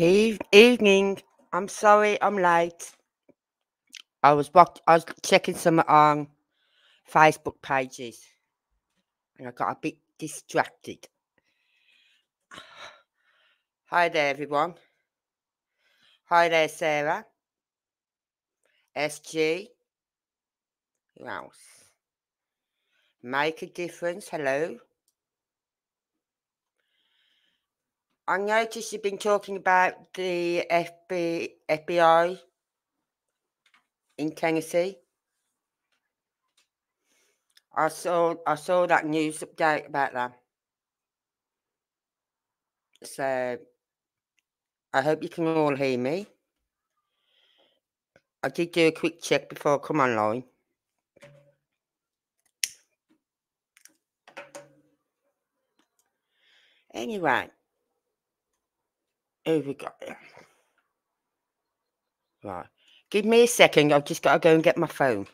Eve- evening. I'm sorry I'm late. I was watch- I was checking some um Facebook pages and I got a bit distracted. Hi there everyone. Hi there Sarah. SG. Who else? Make a difference. Hello. I noticed you've been talking about the FB, FBI in Tennessee. I saw I saw that news update about that. So I hope you can all hear me. I did do a quick check before I come online. Anyway, who we go. Right. Give me a second. I've just got to go and get my phone.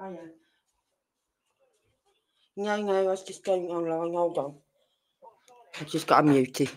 Oh. No, no, I was just going online. Hold on. I just got a muted.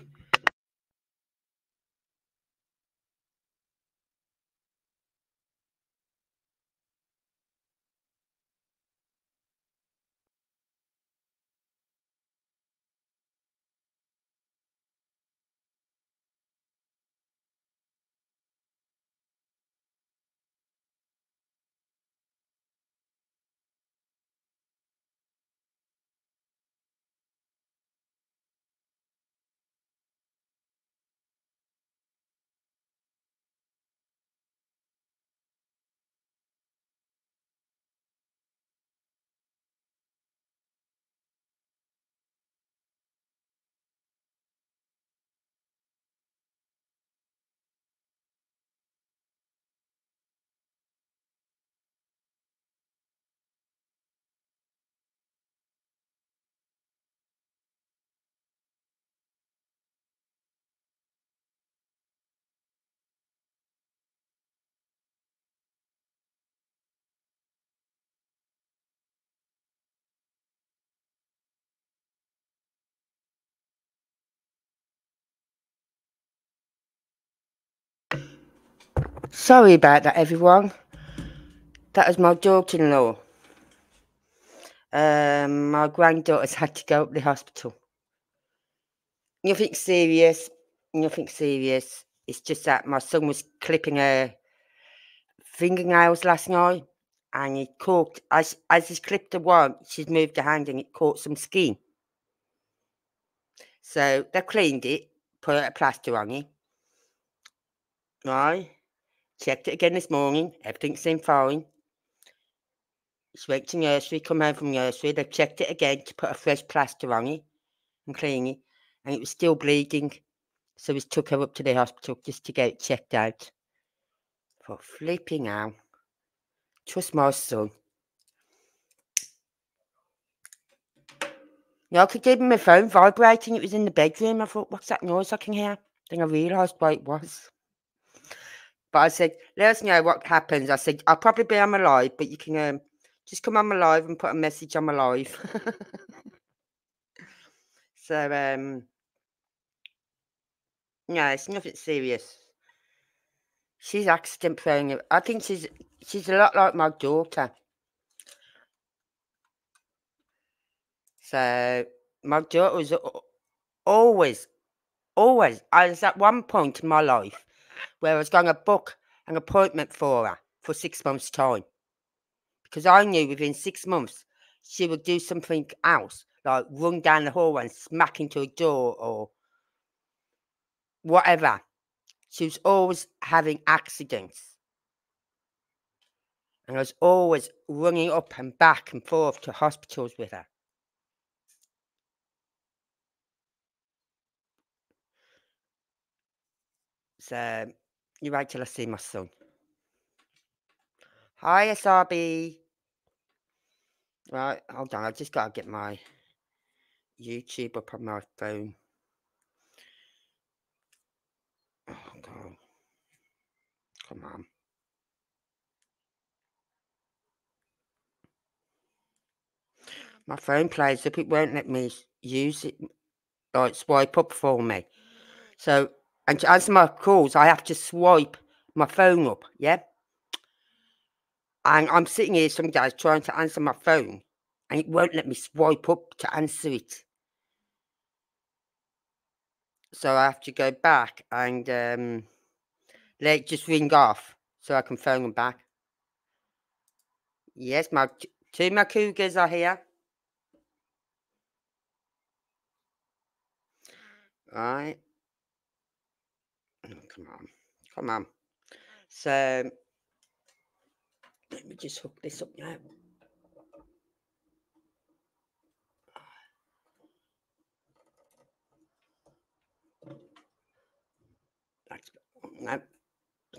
Sorry about that, everyone. That was my daughter-in-law. Um, my granddaughter's had to go up the hospital. Nothing serious. Nothing serious. It's just that my son was clipping her fingernails last night, and he caught as as he clipped the one. She's moved her hand, and it caught some skin. So they cleaned it, put a plaster on it. Right. Checked it again this morning. Everything seemed fine. She went to nursery, come home from nursery. They checked it again to put a fresh plaster on it and clean it. And it was still bleeding. So we took her up to the hospital just to get it checked out. For flipping out. Trust my son. Yeah, I could him my phone vibrating. It was in the bedroom. I thought, what's that noise I can hear? Then I realised what it was. But I said, let us know what happens. I said, I'll probably be on my live, but you can um, just come on my live and put a message on my live. so, um, no, it's nothing serious. She's accident prone. I think she's she's a lot like my daughter. So my daughter was always, always. I was at one point in my life where I was going to book an appointment for her for six months' time because I knew within six months she would do something else, like run down the hall and smack into a door or whatever. She was always having accidents. And I was always running up and back and forth to hospitals with her. So, you wait till I see my son. Hi, SRB. Right, hold on. I just got to get my YouTube up on my phone. Oh, God. Come on. My phone plays up. It won't let me use it, like swipe up for me. So, and to answer my calls, I have to swipe my phone up. Yeah. And I'm sitting here some days trying to answer my phone, and it won't let me swipe up to answer it. So I have to go back and um, let it just ring off so I can phone them back. Yes, my two my cougars are here. Right. Come on. Come on. So let me just hook this up now. That's no.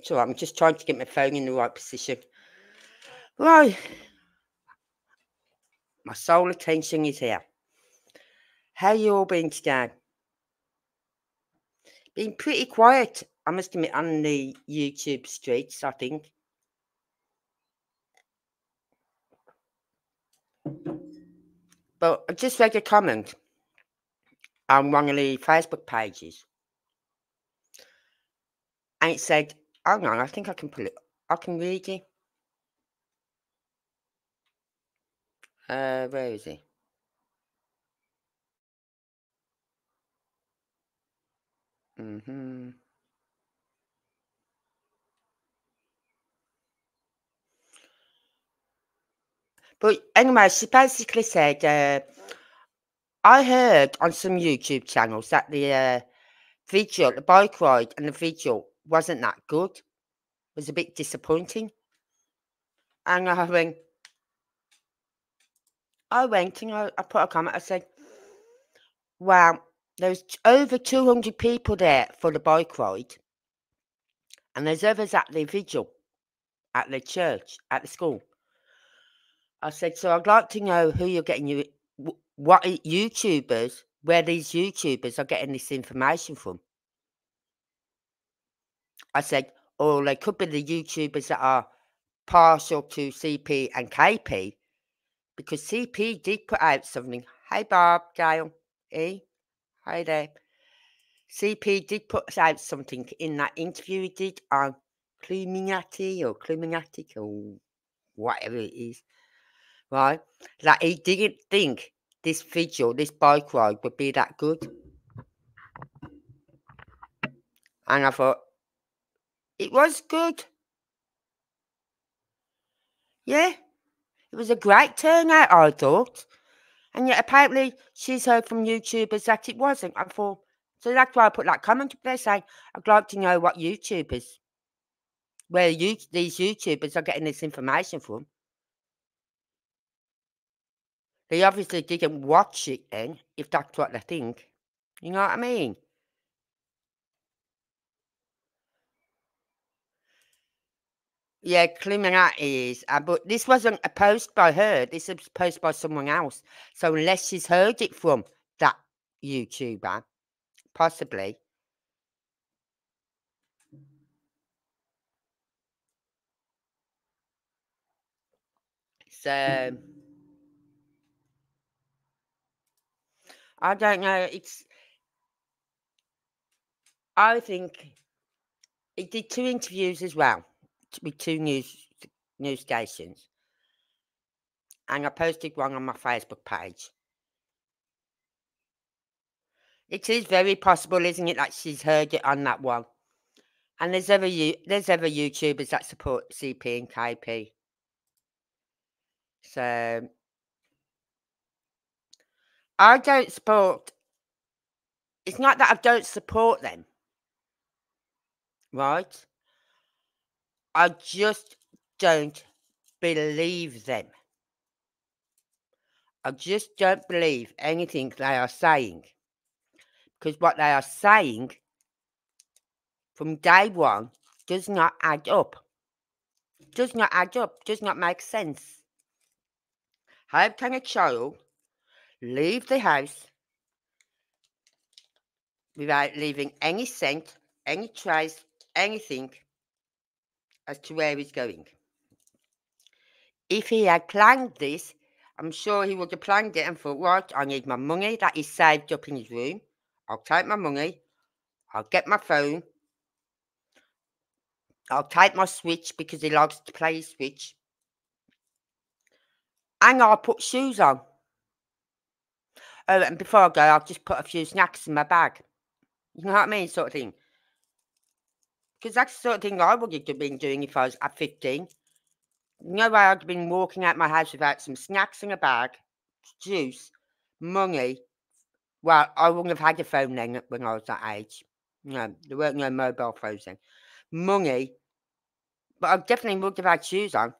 So I'm just trying to get my phone in the right position. Right. My sole attention is here. How you all been today? Been pretty quiet, I must admit, on the YouTube streets, I think. But I just read a comment on one of the Facebook pages. And it said, hang on, I think I can put it, I can read it. Uh, where is he? Mm-hmm. But anyway, she basically said, uh, I heard on some YouTube channels that the uh, video, the bike ride and the video wasn't that good. It was a bit disappointing. And I went, I went and I, I put a comment. I said, "Wow, there's over 200 people there for the bike ride, and there's others at the vigil, at the church, at the school." I said, "So I'd like to know who you're getting you, what YouTubers, where these YouTubers are getting this information from." I said, "Or they could be the YouTubers that are partial to CP and KP." because CP did put out something. Hey, Bob, Gail, E, hi there. CP did put out something in that interview he did on Cluminati or Cluminatic or whatever it is, right? Like he didn't think this video, this bike ride would be that good. And I thought, it was good. Yeah, it was a great turnout, I thought. And yet, apparently, she's heard from YouTubers that it wasn't. I thought, so that's why I put that comment up there saying, I'd like to know what YouTubers, where you, these YouTubers are getting this information from. They obviously didn't watch it then, if that's what they think. You know what I mean? Yeah, Cluminati is. Uh, but this wasn't a post by her. This was a post by someone else. So unless she's heard it from that YouTuber, possibly. So I don't know. It's. I think he did two interviews as well with two news news stations, and I posted one on my Facebook page. It is very possible, isn't it, that she's heard it on that one. And there's other there's other YouTubers that support CP and KP. So I don't support. It's not that I don't support them, right? I just don't believe them. I just don't believe anything they are saying. Because what they are saying from day one does not add up. Does not add up, does not make sense. How can a child leave the house without leaving any scent, any trace, anything as to where he's going? If he had planned this, I'm sure he would have planned it and thought, right, I need my money that is saved up in his room. I'll take my money, I'll get my phone, I'll take my Switch because he likes to play his Switch, and I'll put shoes on. Oh, and before I go, I'll just put a few snacks in my bag. You know what I mean? Sort of thing. Because that's the sort of thing I would have been doing if I was at 15. No way I'd have been walking out my house without some snacks in a bag, juice, money. Well, I wouldn't have had a phone then when I was that age. No, there weren't no mobile phones then. Money. But I definitely would have had shoes on.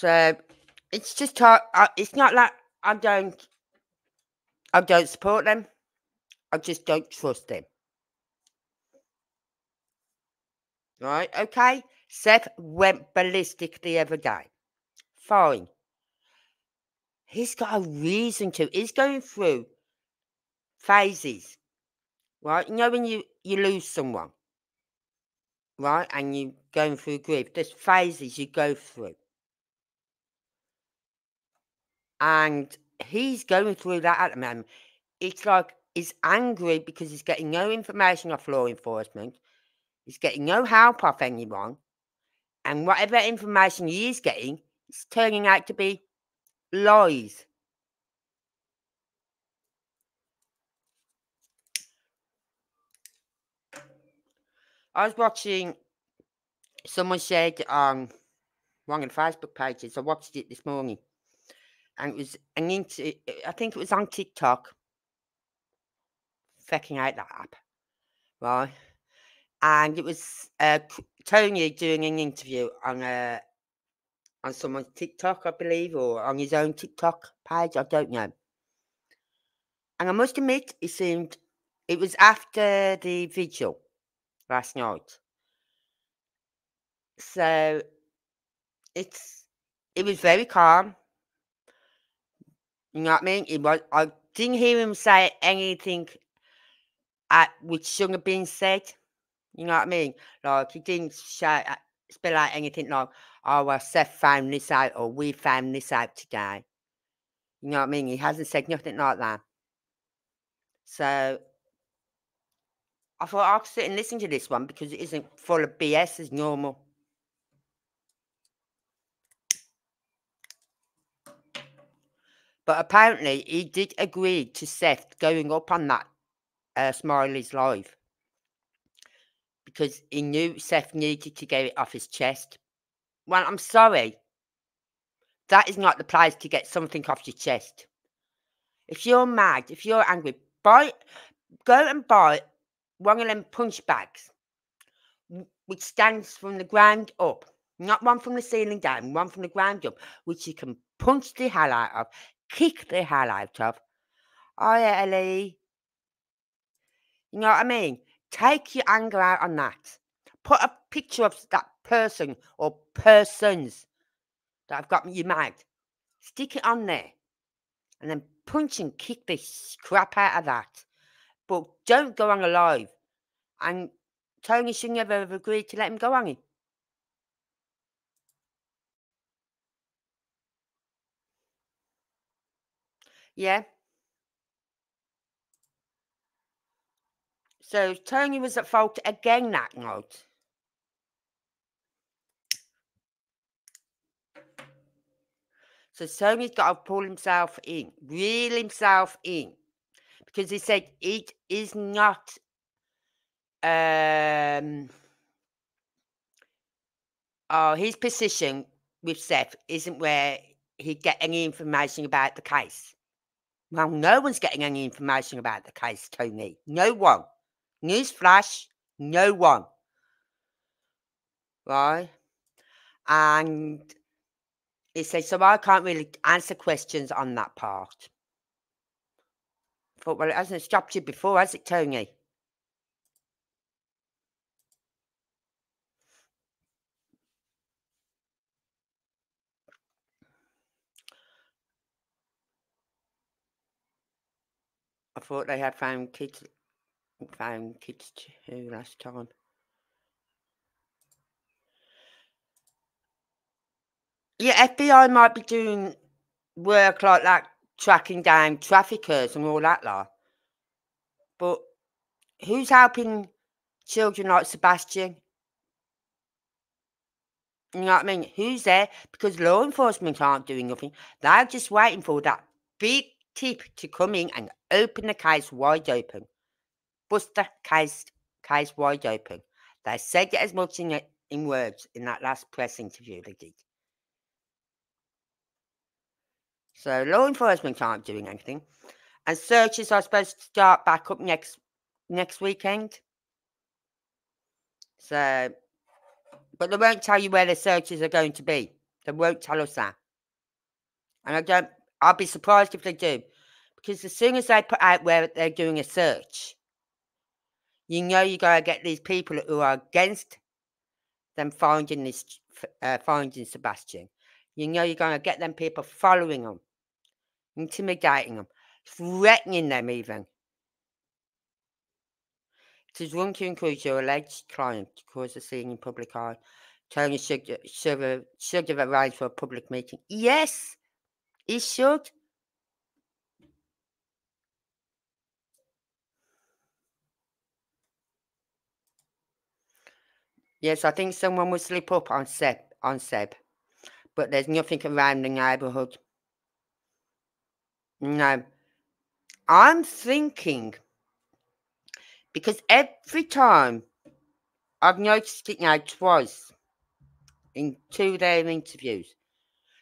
So it's just hard. It's not like I don't. I don't support them. I just don't trust them. Right? Okay. Seth went ballistic the other day. Fine. He's got a reason to. He's going through phases. Right? You know when you you lose someone. Right? And you're going through grief. There's phases you go through. And he's going through that at the moment. It's like he's angry because he's getting no information off law enforcement. He's getting no help off anyone. And whatever information he is getting, it's turning out to be lies. I was watching, someone shared um, on one of the Facebook pages. I watched it this morning and it was an into I think it was on TikTok. Checking out that app, right? And it was uh, Tony doing an interview on a uh, on someone's TikTok, I believe, or on his own TikTok page. I don't know. And I must admit, it seemed it was after the vigil last night. So it's it was very calm. You know what I mean? It was, I didn't hear him say anything at, which shouldn't have been said. You know what I mean? Like, he didn't shout, uh, spell out anything like, oh, well, Seth found this out or we found this out today. You know what I mean? He hasn't said nothing like that. So, I thought I'll sit and listen to this one because it isn't full of BS as normal. But apparently, he did agree to Seth going up on that uh, Smiley's live because he knew Seth needed to get it off his chest. Well, I'm sorry. That is not the place to get something off your chest. If you're mad, if you're angry, buy, go and buy one of them punch bags, which stands from the ground up, not one from the ceiling down, one from the ground up, which you can punch the hell out of, kick the hell out of. Yeah, Ellie. You know what I mean? Take your anger out on that. Put a picture of that person or persons that have got you mad. Stick it on there. And then punch and kick the crap out of that. But don't go on alive. And Tony should never have agreed to let him go on it. Yeah. So Tony was at fault again that night. So Tony's got to pull himself in, reel himself in. because he said it is not um oh his position with Seth isn't where he'd get any information about the case. Well, no one's getting any information about the case, Tony. No one. Newsflash, no one. Right? And he said, so I can't really answer questions on that part. I thought, well, it hasn't stopped you before, has it, Tony? Thought they had found kids found kids too last time. Yeah, FBI might be doing work like that, tracking down traffickers and all that lot. But who's helping children like Sebastian? You know what I mean? Who's there? Because law enforcement aren't doing nothing. They're just waiting for that big tip to come in and open the case wide open. Bust the case, case wide open. They said as much in, in words in that last press interview they did. So law enforcement aren't doing anything. And searches are supposed to start back up next next weekend. So but they won't tell you where the searches are going to be. They won't tell us that. And I don't I'll be surprised if they do. Because as soon as they put out where they're doing a search, you know you're going to get these people who are against them finding this uh, finding Sebastian. You know you're gonna get them people following them intimidating them, threatening them even. It is wrong to encourage your alleged client to cause a scene in public eye. Tony should, should, should have arranged for a public meeting. Yes, Yes, I think someone will slip up on Seb, on Seb, but there's nothing around the neighbourhood. No. I'm thinking because every time I've noticed it now twice in two their interviews.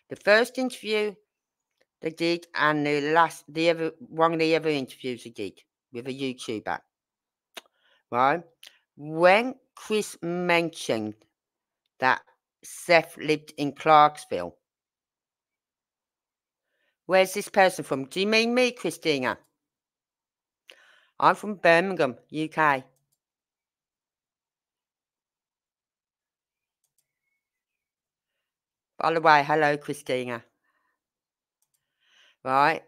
The first interview they did and the last the other one of the other interviews they did with a YouTuber. Right? When Chris mentioned that Seth lived in Clarksville, Where's this person from? Do you mean me, Christina? I'm from Birmingham, UK. By the way, hello, Christina. Right.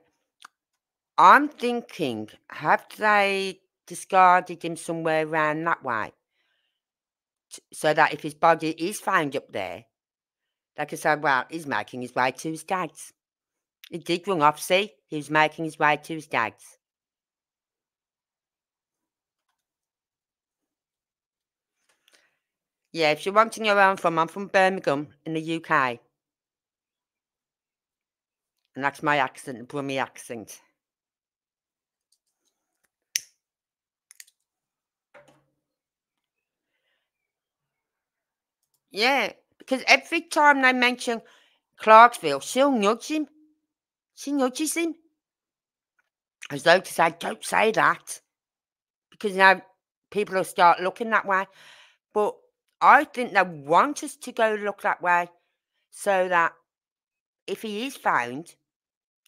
I'm thinking, have they discarded him somewhere around that way? So that if his body is found up there, they can say, well, he's making his way to his dad's. He did run off, see? He was making his way to his dad's. Yeah, if you're wanting where I'm from, I'm from Birmingham in the UK. And that's my accent, the Brummy accent. Yeah, because every time they mention Clarksville, she'll nudge him. She nudges him as though to say, don't say that. Because now people will start looking that way. But I think they want us to go look that way so that if he is found,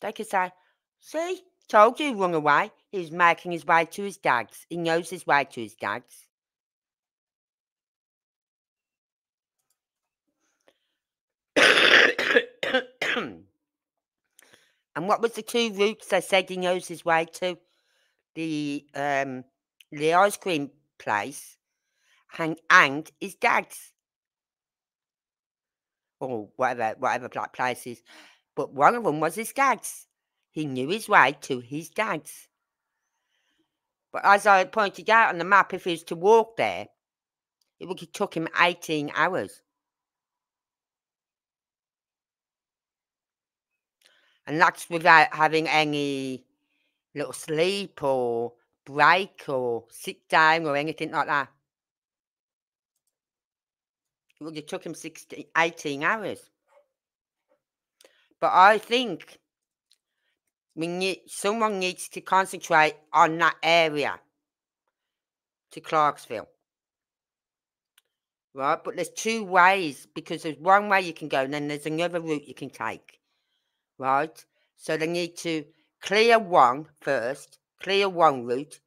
they could say, see, told you run away. He's making his way to his dad's. He knows his way to his dad's. And what was the two routes they said he knows his way to? The um the ice cream place and, and his dad's. Or whatever whatever place is. But one of them was his dad's. He knew his way to his dad's. But as I pointed out on the map, if he was to walk there, it would have took him 18 hours. and that's without having any little sleep or break or sit down or anything like that. It took him 16, 18 hours. But I think we need someone needs to concentrate on that area to Clarksville. Right, but there's two ways because there's one way you can go, and then there's another route you can take. Right? So they need to clear one first, clear one route,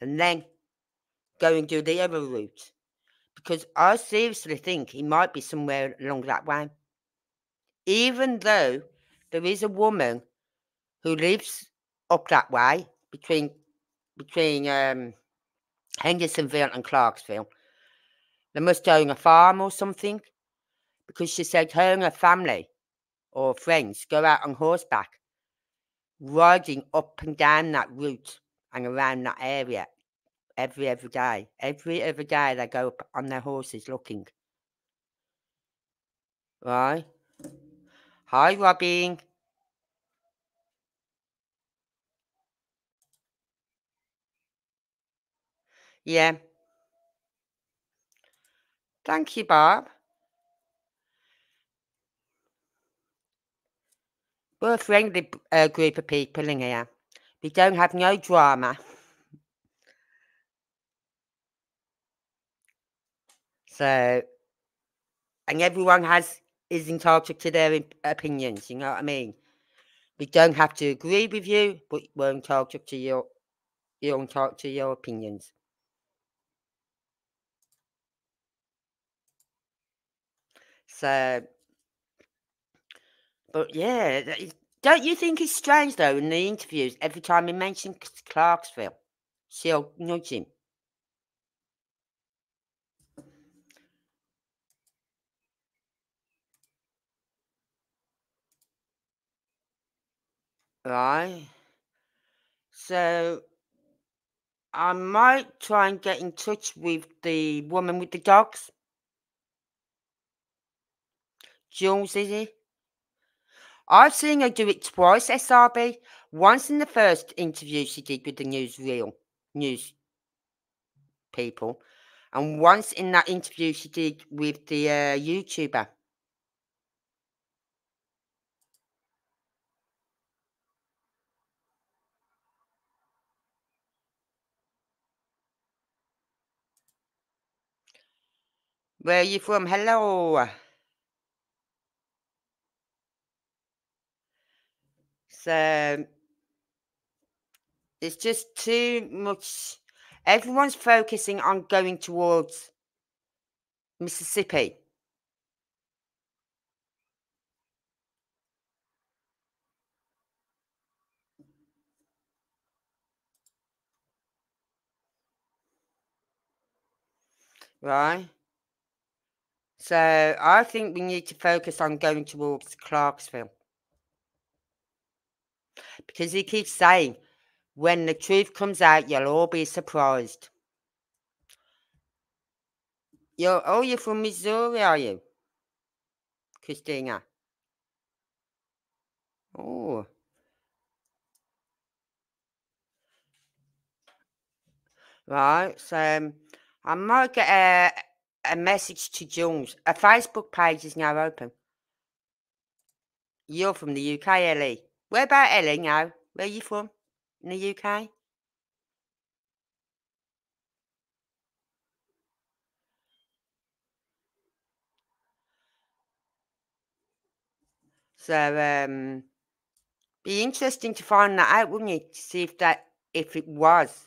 and then go and do the other route. Because I seriously think he might be somewhere along that way. Even though there is a woman who lives up that way between between um, Hendersonville and Clarksville. They must own a farm or something because she said her and her family or friends go out on horseback riding up and down that route and around that area every every day. Every every day they go up on their horses looking. Right. Hi Robin. Yeah. Thank you, Bob. We're a friendly uh, group of people in here. We don't have no drama. So, and everyone has is entitled to their opinions. You know what I mean? We don't have to agree with you, but we're entitled to your you're entitled to your opinions. So, but yeah, don't you think it's strange though in the interviews every time he mentions Clarksville, she'll nudge him. Right. So I might try and get in touch with the woman with the dogs. Jules, is he? I've seen her do it twice, SRB. Once in the first interview she did with the newsreel news people, and once in that interview she did with the uh, YouTuber. Where are you from? Hello. So it's just too much. Everyone's focusing on going towards Mississippi. Right. So I think we need to focus on going towards Clarksville. Because he keeps saying, when the truth comes out, you'll all be surprised. You're, oh, you're from Missouri, are you? Christina. Oh. Right, so um, I might get a, a message to Jones. A Facebook page is now open. You're from the UK, Ellie. Where about Ellie now? Where are you from? In the UK? So, um, be interesting to find that out, wouldn't it? To see if that, if it was.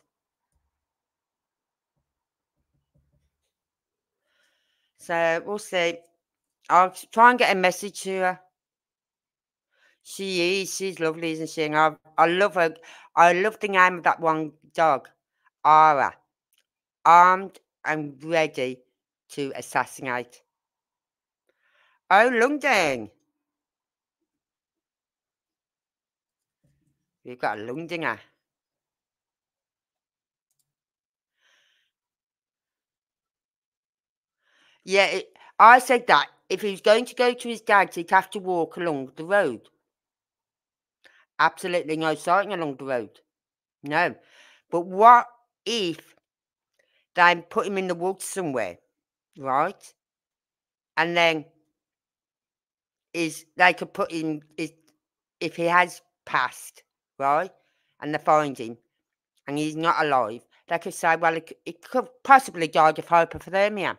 So, we'll see. I'll try and get a message to her. She is. She's lovely, isn't she? And I, I love her. I love the name of that one dog, Ara. Armed and ready to assassinate. Oh, London. We've got a Londoner. Yeah, it, I said that if he was going to go to his dad's, he'd have to walk along the road. Absolutely no sighting along the road. No. But what if they put him in the woods somewhere, right? And then is they could put him is if he has passed, right? And they find him and he's not alive, they could say, well, it could possibly died of hypothermia.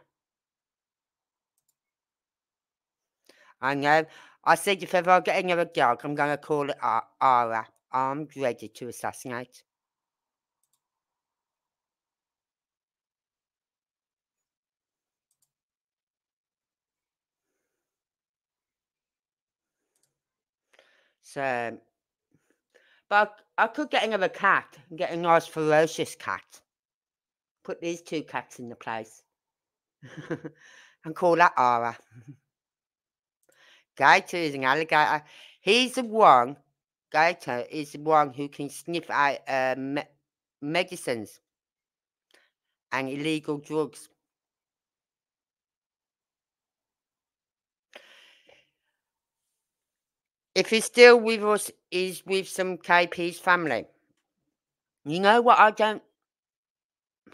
I know. I said if ever I get another dog, I'm going to call it Ara. I'm ready to assassinate. So, but I, could get another cat get a nice ferocious cat. Put these two cats in the place and call that Ara. Is an alligator. He's the one, Gator is the one who can sniff out uh, me medicines and illegal drugs. If he's still with us, is with some KP's family. You know what I don't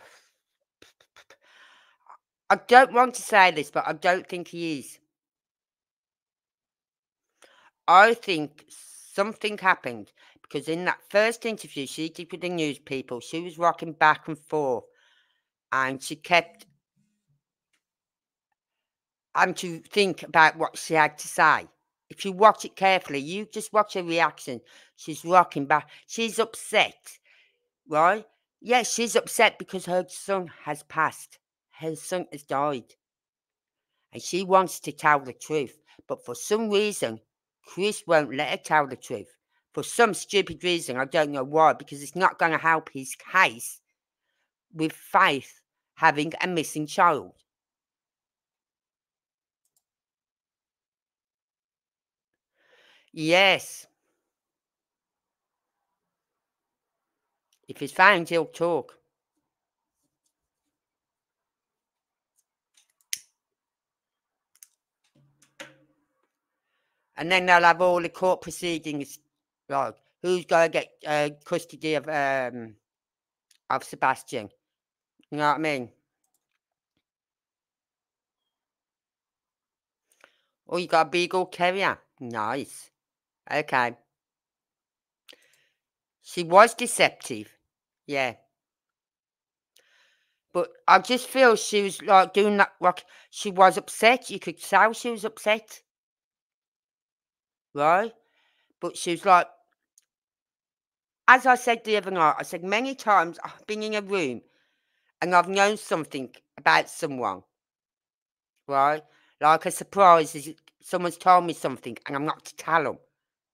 I don't want to say this, but I don't think he is. I think something happened because in that first interview she did with the news people, she was rocking back and forth and she kept having to think about what she had to say. If you watch it carefully, you just watch her reaction. She's rocking back. She's upset, right? Yes, she's upset because her son has passed. Her son has died. And she wants to tell the truth. But for some reason, Chris won't let her tell the truth. For some stupid reason, I don't know why, because it's not going to help his case with Faith having a missing child. Yes. If he's found, he'll talk. And then they'll have all the court proceedings, like who's going to get uh, custody of um of Sebastian. You know what I mean? Oh, you got a beagle carrier. Nice. Okay. She was deceptive. Yeah. But I just feel she was like doing that. Like she was upset. You could tell she was upset right? But she was like, as I said the other night, I said many times I've been in a room and I've known something about someone, right? Like a surprise is someone's told me something and I'm not to tell them,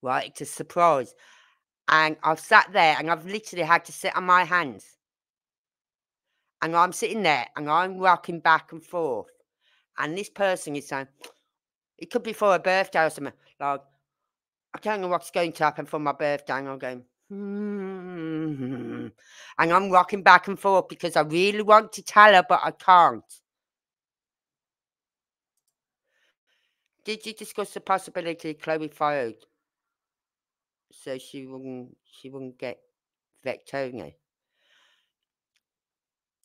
right? It's a surprise. And I've sat there and I've literally had to sit on my hands. And I'm sitting there and I'm rocking back and forth. And this person is saying, it could be for a birthday or something, like, I don't know what's going to happen for my birthday. And I'm going, hmm. And I'm rocking back and forth because I really want to tell her, but I can't. Did you discuss the possibility Chloe fired so she wouldn't she wouldn't get Tony?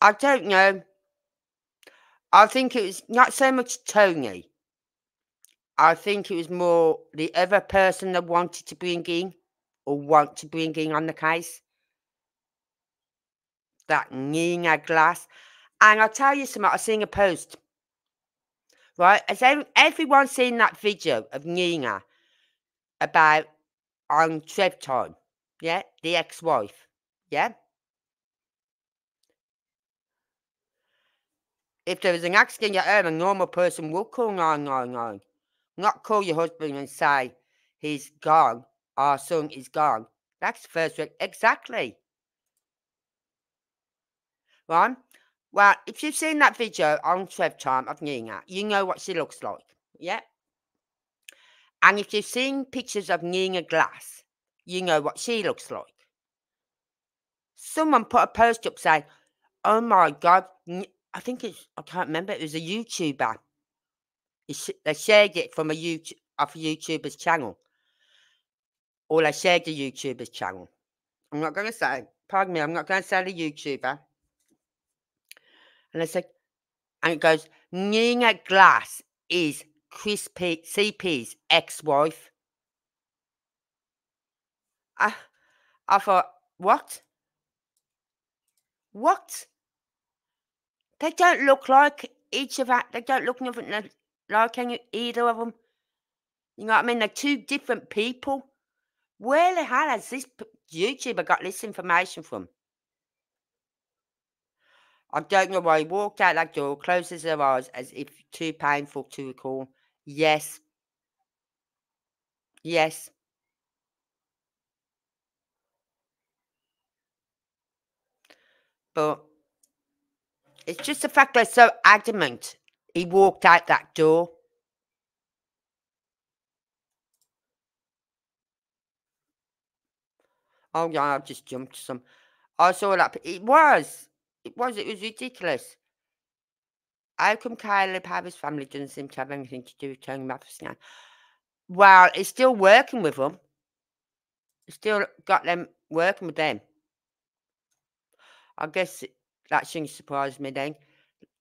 I don't know. I think it was not so much Tony. I think it was more the other person that wanted to bring in or want to bring in on the case. That Nina Glass. And I'll tell you something, I've seen a post. Right? Has everyone seen that video of Nina about on Trev time? Yeah? The ex-wife. Yeah? If there was an accident at home, a normal person would call 999. Not call your husband and say he's gone, our son is gone. That's the first word. Exactly. Right? Well, if you've seen that video on Trev Time of Nina, you know what she looks like. Yeah? And if you've seen pictures of Nina Glass, you know what she looks like. Someone put a post up saying, Oh my God, I think it's, I can't remember, it was a YouTuber they shared it from a YouTube off a YouTuber's channel. Or they shared the YouTuber's channel. I'm not going to say pardon me, I'm not going to say the YouTuber. And I said, and it goes, Nina Glass is Chris P- CP's ex-wife. I, I thought, what? What? They don't look like each of that. They don't look nothing like any, either of them. You know what I mean? They're two different people. Where the hell has this YouTuber got this information from? I don't know why he walked out that door, closes her eyes as if too painful to recall. Yes. Yes. But it's just the fact they're so adamant he walked out that door. Oh yeah, I've just jumped some. I saw that. It was. It was. It was ridiculous. How come Caleb Harris' family doesn't seem to have anything to do with Tony Matheson now? Well, he's still working with them. Still got them working with them. I guess that shouldn't surprise me then.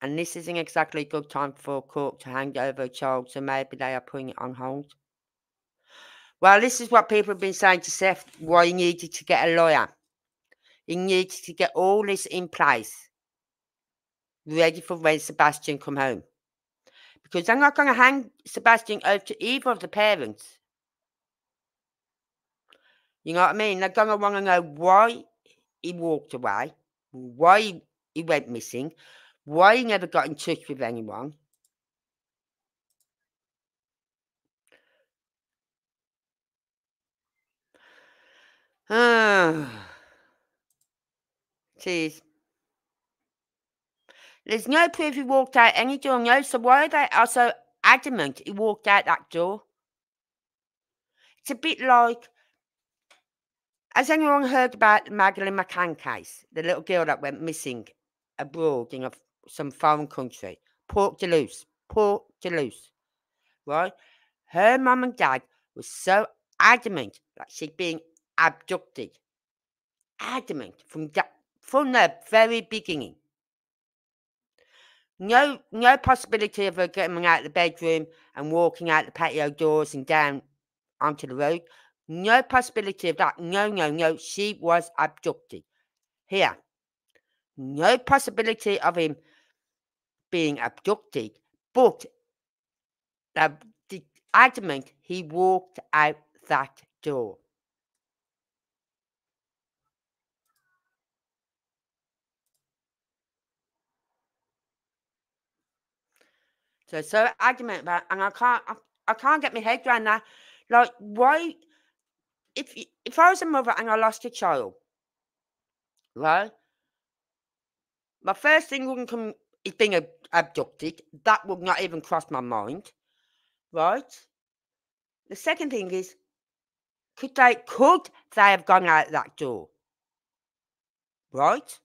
And this isn't exactly a good time for a court to hand over a child, so maybe they are putting it on hold. Well, this is what people have been saying to Seth why he needed to get a lawyer. He needed to get all this in place, ready for when Sebastian come home. Because they're not going to hand Sebastian over to either of the parents. You know what I mean? They're going to want to know why he walked away, why he went missing, why he never got in touch with anyone. Ah. Jeez. There's no proof he walked out any door, no, so why are they also adamant he walked out that door? It's a bit like has anyone heard about the Madeleine McCann case? The little girl that went missing abroad in a, some foreign country. Port Louis. Port Louis. Right? Her mum and dad were so adamant that she'd been abducted. Adamant from that from the very beginning. No, no possibility of her getting out of the bedroom and walking out the patio doors and down onto the road. No possibility of that. No, no, no. She was abducted. Here. No possibility of him being abducted, but the, the adamant he walked out that door. So so adamant about, and I can't, I, I can't get my head around that. Like, why? If if I was a mother and I lost a child, right? My first thing wouldn't come ab- abducted. That would not even cross my mind, right? The second thing is, could they could they have gone out that door, right?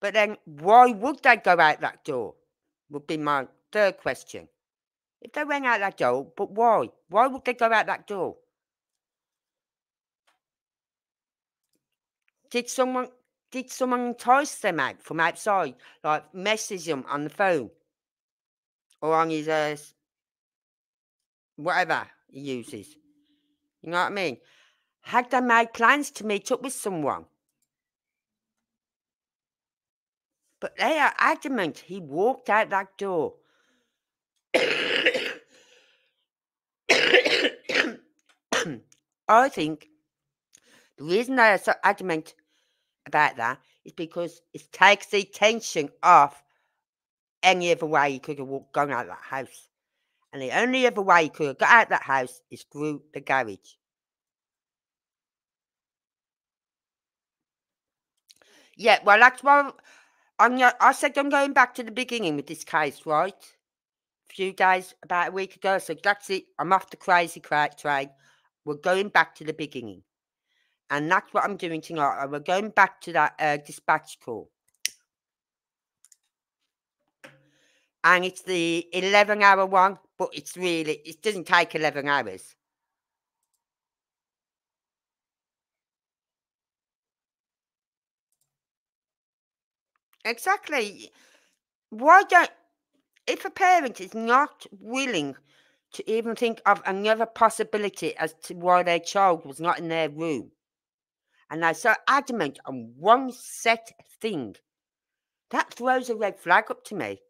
But then, why would they go out that door? would be my third question. If they went out that door, but why? Why would they go out that door? Did someone did someone entice them out from outside, like message them on the phone or on his uh, whatever he uses? You know what I mean? Had they made plans to meet up with someone? But they are adamant he walked out that door. I think the reason they are so adamant about that is because it takes the tension off any other way he could have walked, gone out of that house. And the only other way he could have got out of that house is through the garage. Yeah, well, that's what I'm I said I'm going back to the beginning with this case, right? A few days, about a week ago. So that's it. I'm off the crazy train. We're going back to the beginning. And that's what I'm doing tonight. We're going back to that uh, dispatch call. And it's the 11 hour one, but it's really, it doesn't take 11 hours. Exactly. Why don't, if a parent is not willing to even think of another possibility as to why their child was not in their room, and they're so adamant on one set thing, that throws a red flag up to me.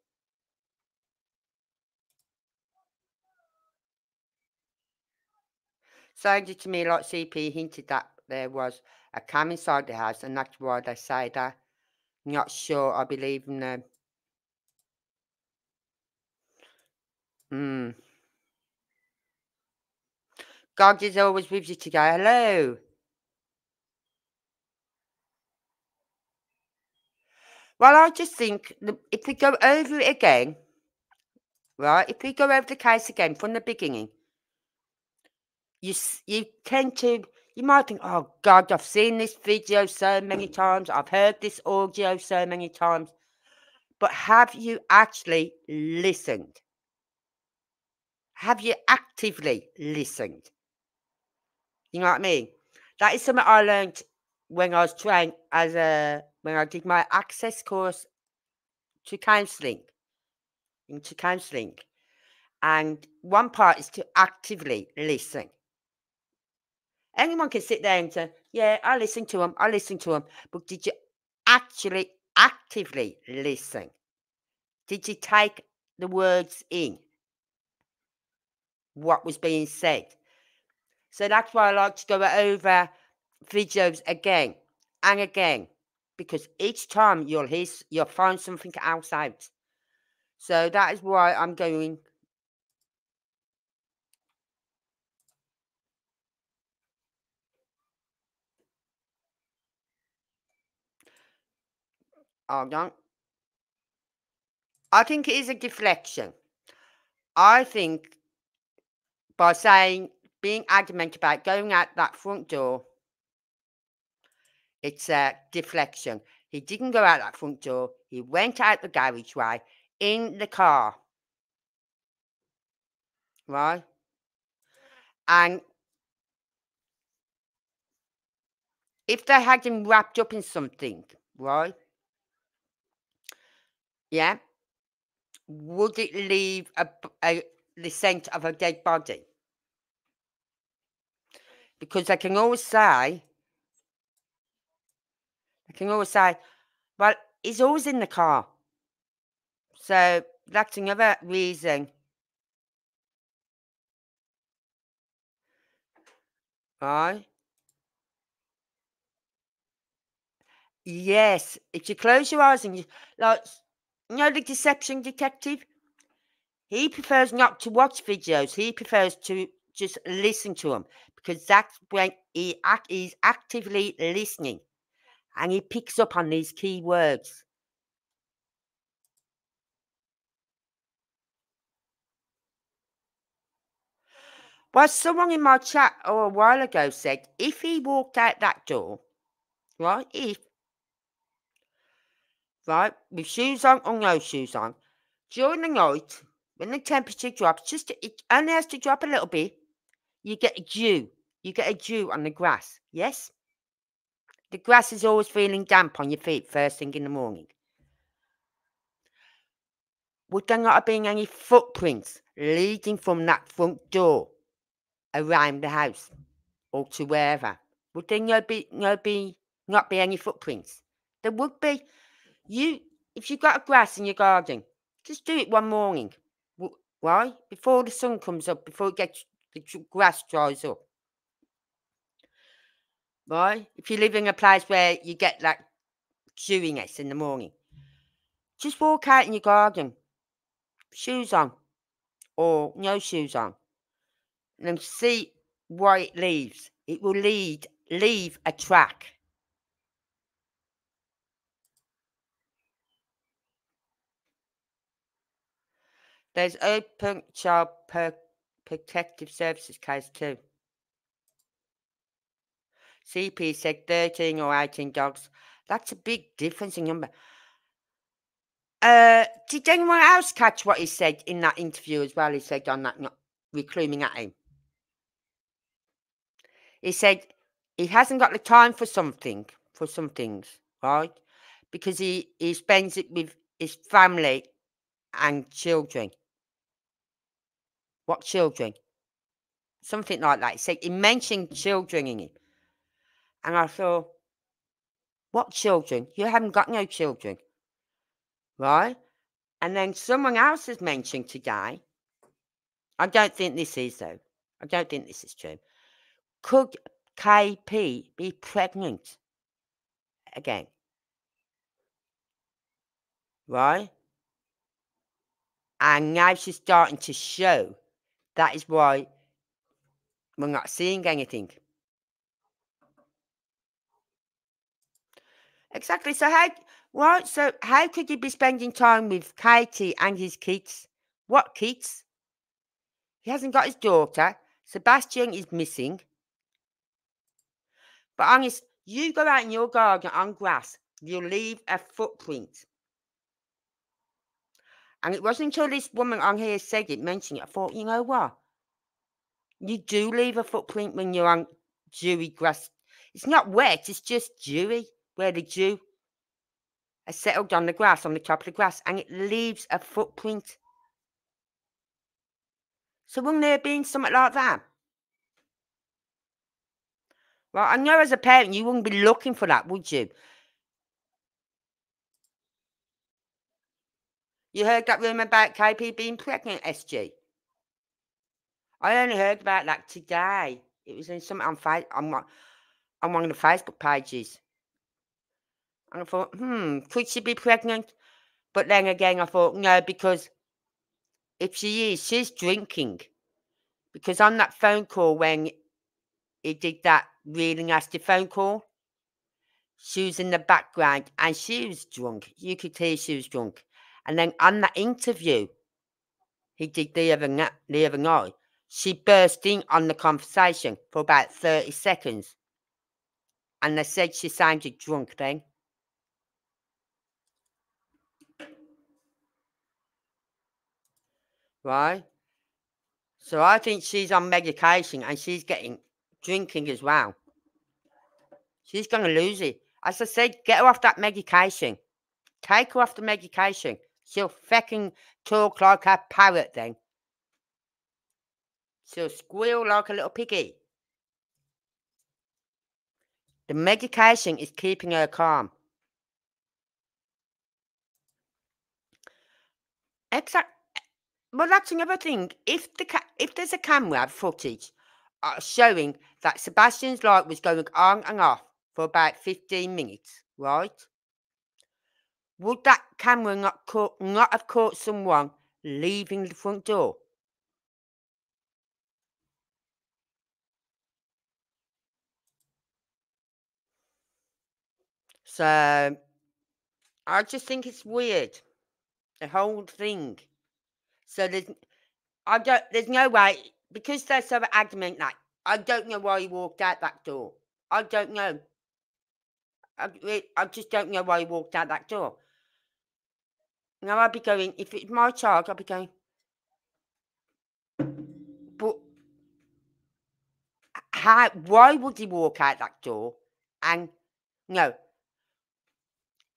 Sounded to me like CP hinted that there was a cam inside the house, and that's why they say that. Not sure I believe in them. Hmm. God is always with you today. Hello. Well, I just think if we go over it again, right? If we go over the case again from the beginning, you you tend to you might think, oh God, I've seen this video so many times, I've heard this audio so many times, but have you actually listened? Have you actively listened? You know what I mean? That is something I learned when I was trained as a when I did my access course to counselling, into counselling. And one part is to actively listen. Anyone can sit there and say, Yeah, I listen to them, I listen to them. But did you actually actively listen? Did you take the words in? What was being said? So that's why I like to go over videos again and again. Because each time you'll hear you'll find something else out. So that is why I'm going Hold on. I think it is a deflection. I think by saying, being adamant about going out that front door, it's a deflection. He didn't go out that front door. He went out the garageway in the car. Right? And if they had him wrapped up in something, right? Yeah. Would it leave a, a the scent of a dead body? Because I can always say, I can always say, well, he's always in the car. So that's another reason. Right? Yes, if you close your eyes and you like you know the deception detective? He prefers not to watch videos. He prefers to just listen to them because that's when he act, he's actively listening and he picks up on these key words. Well, someone in my chat a while ago said if he walked out that door, right, if right, with shoes on or no shoes on, during the night, when the temperature drops, just it only has to drop a little bit, you get a dew. You get a dew on the grass. Yes? The grass is always feeling damp on your feet first thing in the morning. Would there not have been any footprints leading from that front door around the house or to wherever? Would there not be, no be, not be any footprints? There would be. You, if you've got a grass in your garden, just do it one morning. Why? Before the sun comes up, before it gets the grass dries up. Right? If you live in a place where you get like chewiness in the morning, just walk out in your garden, shoes on, or no shoes on, and see what it leaves. It will lead leave a track. There's Open Child Protective Services case too. CP said 13 or 18 dogs. That's a big difference in number. Uh, did anyone else catch what he said in that interview as well? He said on that, not reclaiming at him. He said he hasn't got the time for something, for some things, right? because he, he spends it with his family and children. What children? Something like that. He said he mentioned children in it. And I thought, what children? You haven't got no children. Right? And then someone else has mentioned today. I don't think this is though. I don't think this is true. Could KP be pregnant again? Right? And now she's starting to show. That is why we're not seeing anything. Exactly. So how right? So how could he be spending time with Katie and his kids? What kids? He hasn't got his daughter. Sebastian is missing. But honest, you go out in your garden on grass, you'll leave a footprint. And it wasn't until this woman on here said it, mentioned it, I thought, you know what? You do leave a footprint when you're on dewy grass. It's not wet, it's just dewy, where the dew has settled on the grass, on the top of the grass, and it leaves a footprint. So wouldn't there have been something like that? Well, I know as a parent you wouldn't be looking for that, would you? You heard that rumour about KP being pregnant, SG? I only heard about that today. It was in something on, on, on one of the Facebook pages. And I thought, hmm, could she be pregnant? But then again, I thought, no, because if she is, she's drinking. Because on that phone call when he did that really nasty phone call, she was in the background and she was drunk. You could hear she was drunk. And then on that interview he did the other, the other night, she burst in on the conversation for about 30 seconds. And they said she sounded drunk then. Right? So I think she's on medication and she's getting drinking as well. She's going to lose it. As I said, get her off that medication. Take her off the medication. She'll fucking talk like a parrot then. She'll squeal like a little piggy. The medication is keeping her calm. Exact. Well, that's another thing. If the if there's a camera footage uh, showing that Sebastian's light was going on and off for about 15 minutes, right? Would that camera not caught, not have caught someone leaving the front door? So I just think it's weird. The whole thing. So there's I don't there's no way because they're so adamant Like I don't know why he walked out that door. I don't know. I, I just don't know why he walked out that door. Now I'd be going, if it's my child, I'd be going, but how, why would he walk out that door? And no,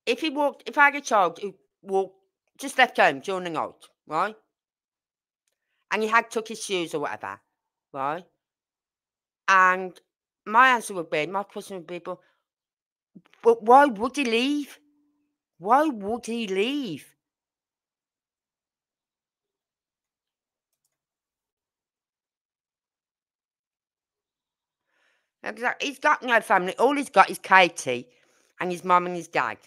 if he walked, if I had a child who walked, just left home during the night, right? And he had took his shoes or whatever, right? And my answer would be, my question would be, but, but why would he leave? Why would he leave? Exactly. He's got no family. All he's got is Katie and his mum and his dad.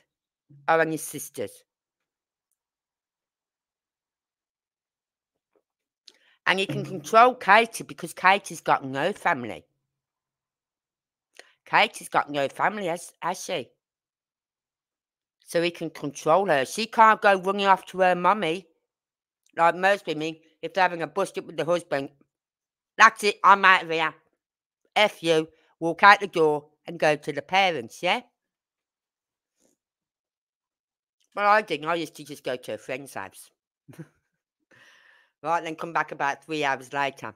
Oh, and his sisters. And he can mm-hmm. control Katie because Katie's got no family. Katie's got no family, has, has she? So he can control her. She can't go running off to her mummy. Like most women, if they're having a bust up with the husband, that's it, I'm out of here. F you walk out the door and go to the parents, yeah? Well, I didn't. I used to just go to a friend's house. Right, then come back about three hours later.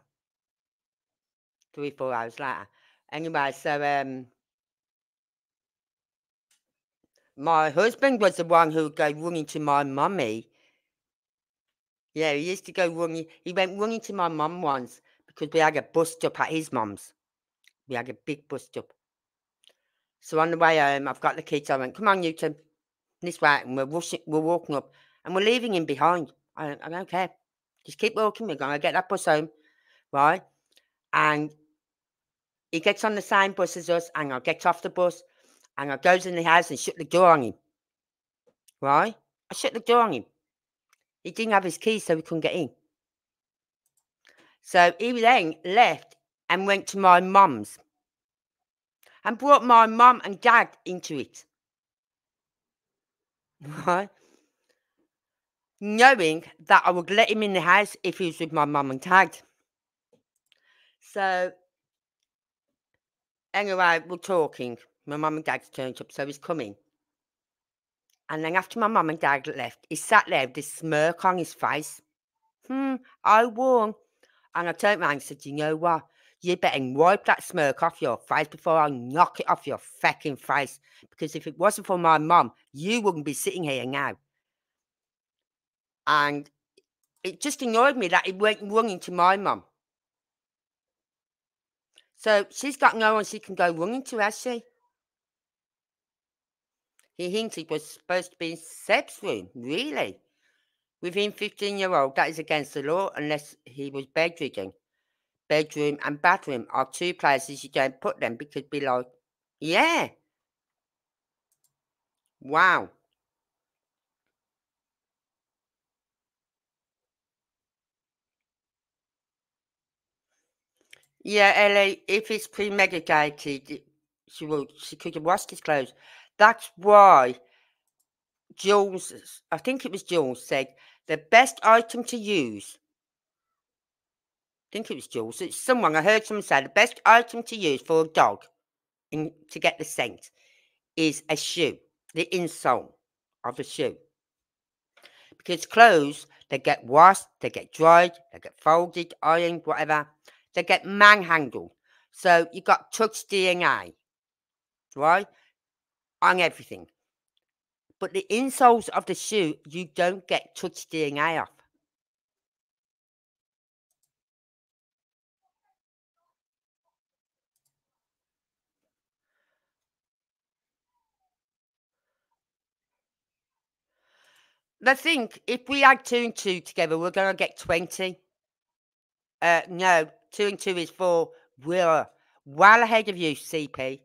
Three, four hours later. Anyway, so, um, My husband was the one who would go running to my mummy. Yeah, he used to go running. He went running to my mum once because we had a bus stop at his mum's. We had a big bus stop. So on the way home, I've got the kids. I went, "Come on, Newton, this way." And we're rushing, we're walking up, and we're leaving him behind. I, I don't care. Just keep walking. We're gonna get that bus home, right? And he gets on the same bus as us, and I get off the bus, and I goes in the house and shut the door on him. Right? I shut the door on him. He didn't have his keys, so we couldn't get in. So he then left and went to my mum's and brought my mum and dad into it. Right? Knowing that I would let him in the house if he was with my mum and dad. So, anyway, we're talking. My mum and dad's turned up, so he's coming. And then after my mum and dad left, he sat there with this smirk on his face. Hmm, I won. And I turned around and said, you know what? you better wipe that smirk off your face before I knock it off your fucking face. Because if it wasn't for my mum, you wouldn't be sitting here now. And it just annoyed me that it went running to my mum. So she's got no one she can go running to, has she? He hinted was supposed to be in Seb's room. Really? Within 15 year old, that is against the law unless he was bedridden bedroom and bathroom are two places you don't put them because be like, Yeah. Wow. Yeah, Ellie, if it's premeditated, she will she could have washed his clothes. That's why Jules I think it was Jules said the best item to use I think it was Jules. It's someone I heard someone say the best item to use for a dog in, to get the scent is a shoe, the insole of a shoe. Because clothes, they get washed, they get dried, they get folded, ironed, whatever. They get manhandled. So you got touch DNA, right? On everything. But the insoles of the shoe, you don't get touch DNA off. I think if we add two and two together, we're going to get 20. Uh, no, two and two is four. We're well ahead of you, CP.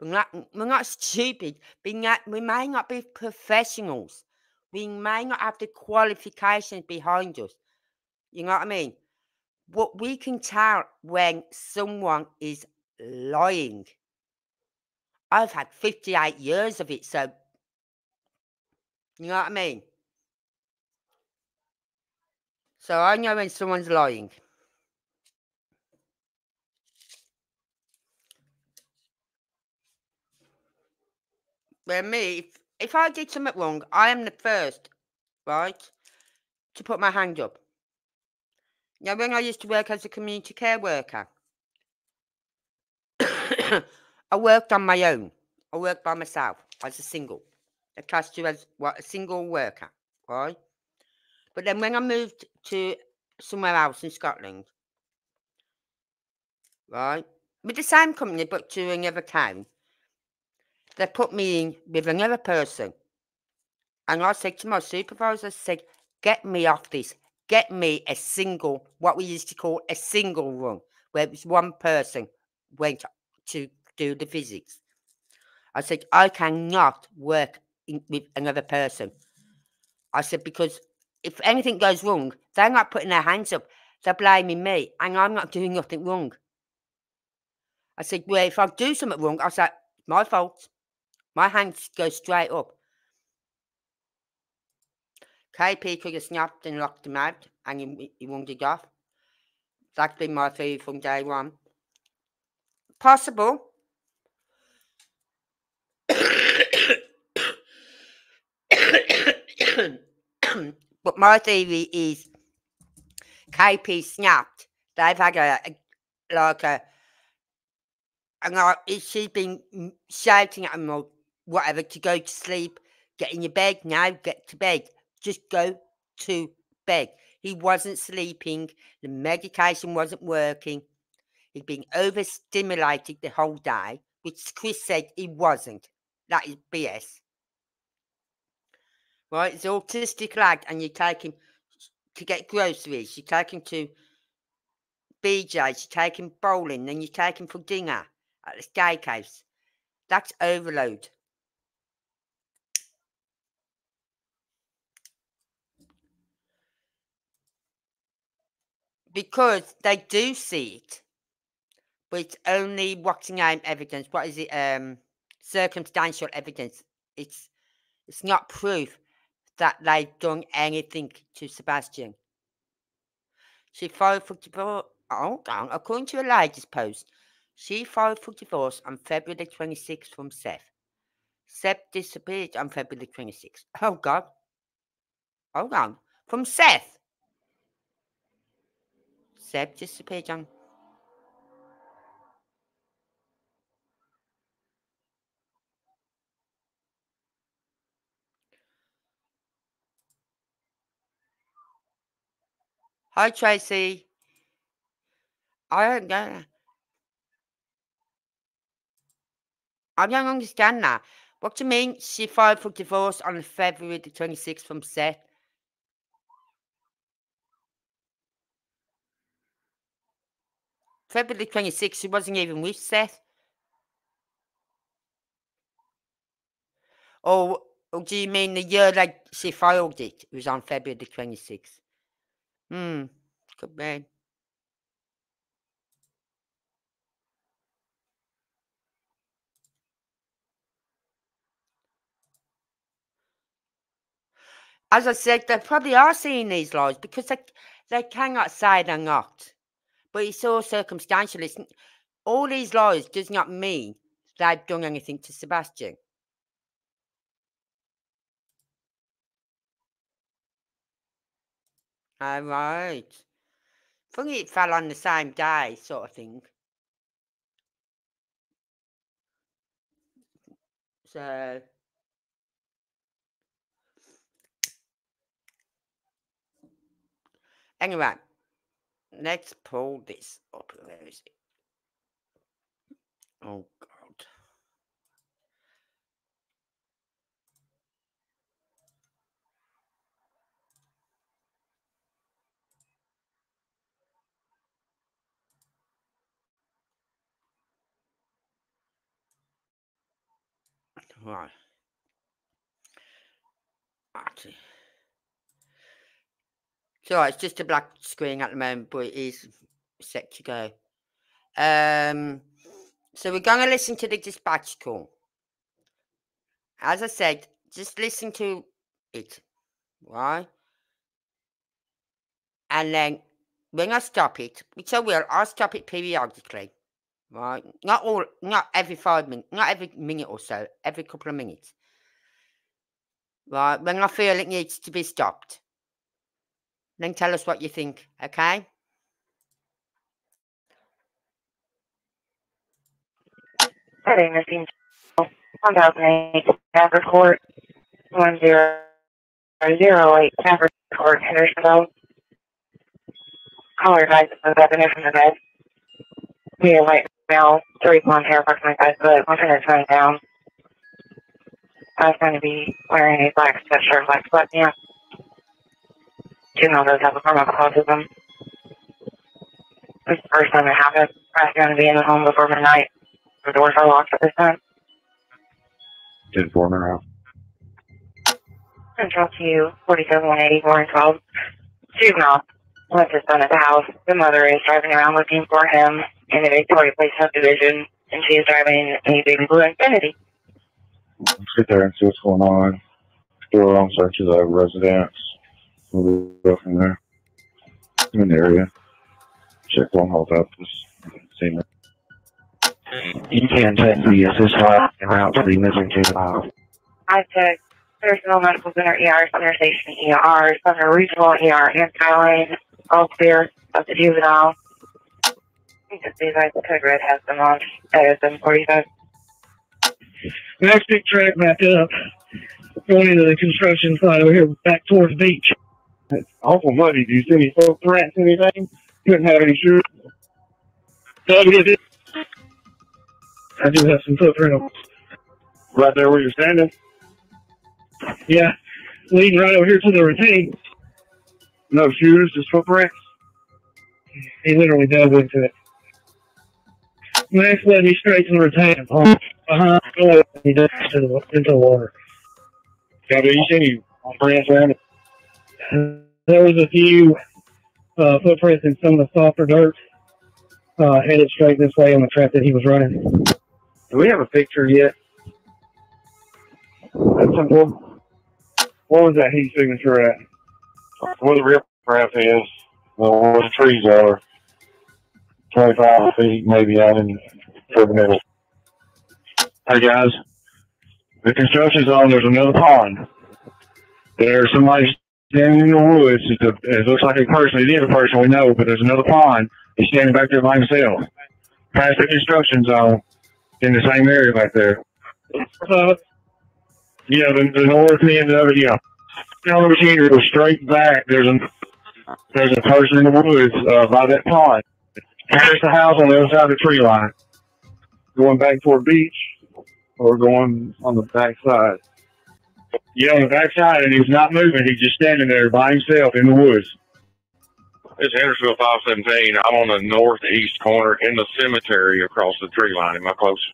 We're not, we're not stupid. We, not, we may not be professionals. We may not have the qualifications behind us. You know what I mean? What we can tell when someone is lying. I've had 58 years of it, so you know what I mean? So I know when someone's lying. Well, me, if, if I did something wrong, I am the first, right, to put my hand up. Now, when I used to work as a community care worker, I worked on my own. I worked by myself as a single classed you as what a single worker, right? But then when I moved to somewhere else in Scotland, right, with the same company but to another town, they put me in with another person. And I said to my supervisor, I said, get me off this. Get me a single, what we used to call a single room, where it was one person went to do the physics. I said, I cannot work in, with another person. I said, because if anything goes wrong, they're not putting their hands up. They're blaming me, and I'm not doing nothing wrong. I said, well, if I do something wrong, I said, my fault. My hands go straight up. KP could have snapped and locked him out, and he, he wandered off. That's been my theory from day one. Possible. but my theory is KP snapped. They've had a, a like a, and I, she's been shouting at him or whatever to go to sleep. Get in your bed now, get to bed. Just go to bed. He wasn't sleeping, the medication wasn't working. He'd been overstimulated the whole day, which Chris said he wasn't. That is BS. Right, it's autistic lad, and you take him to get groceries, you take him to BJ's, you take him bowling, then you take him for dinner at the steakhouse. That's overload. Because they do see it, but it's only watching out evidence. What is it? Um, circumstantial evidence. It's it's not proof that they've done anything to Sebastian. She filed for divorce. Oh, on. According to a post, she filed for divorce on February 26th from Seth. Seth disappeared on February 26th. Oh, God. Hold on. From Seth. Seth disappeared on Hi, Tracy. I don't know. I don't understand that. What do you mean she filed for divorce on February the 26th from Seth? February 26th, she wasn't even with Seth. Or, or do you mean the year that she filed it? It was on February the 26th. Hmm, could be. As I said, they probably are seeing these lies because they, they cannot say they're not. But it's all circumstantial. It's, all these lies does not mean they've done anything to Sebastian. All right. Funny it fell on the same day, sort of thing. So. Anyway, let's pull this up. Where is it? Oh, God. Right. Actually. So it's just a black screen at the moment, but it is set to go. Um, so we're going to listen to the dispatch call. As I said, just listen to it, right? And then when I stop it, which I will, I'll stop it periodically, right? Not all, not every five minutes, not every minute or so, every couple of minutes, right? When I feel it needs to be stopped. Then tell us what you think, okay? Heading missing 1008 Stafford Court, 1008 Stafford Court, Hendersonville. Caller advised of definition of bed. Me and white male, three blonde hair, approximately five foot, one finger turning down. I was going to be wearing a black sweatshirt, black sweatpants. Two members have a form of autism. This is the first time it happened. I was going to be in the home before midnight. The doors are locked at this time. Did Foreman out? Central to 4780 Warren 12. Juvenile left his son at the house. The mother is driving around looking for him in the Victoria Place subdivision, and she is driving a baby blue Infiniti. Let's get there and see what's going on. Do our own search of the residence. We'll go from there. I'm in the area. Check one hold up. Just see me. You can take the assist line and route to the missing juvenile. I took personal medical center ER, Sumner Station ER, Sumner Regional ER, and Skyline, all clear of the juvenile. The code red has been launched at 745. Max picked track back up, going into the construction site over here, back towards the beach. It's awful muddy. Do you see any footprints, anything? Couldn't have any shoes. Doug? I do have some footprints. Right there where you're standing? Yeah, leading right over here to the retaining. No shoes, just footprints? He literally dove into it. Max led me straight to the retaining pond. Uh-huh. He dove into the, into the water. Seen any prints around it? There was a few uh, footprints in some of the softer dirt uh, headed straight this way on the track that he was running. Do we have a picture yet? That's simple. What was that heat signature at? Where the rip craft is, where the trees are. 25 feet, maybe out in the middle. Hey guys, the construction zone, there's another pond. There's somebody standing in the woods. A, it looks like a person. It is a person we know, but there's another pond. He's standing back there by himself. Past the construction zone in the same area back there. Uh, Yeah, the, the north end of it, yeah. Down the machine goes straight back. There's a there's a person in the woods uh, by that pond. There's a house on the other side of the tree line. Going back toward beach or going on the back side? Yeah, on the back side, and he's not moving. He's just standing there by himself in the woods. It's Hendersonville 517. I'm on the northeast corner in the cemetery across the tree line. Am I close?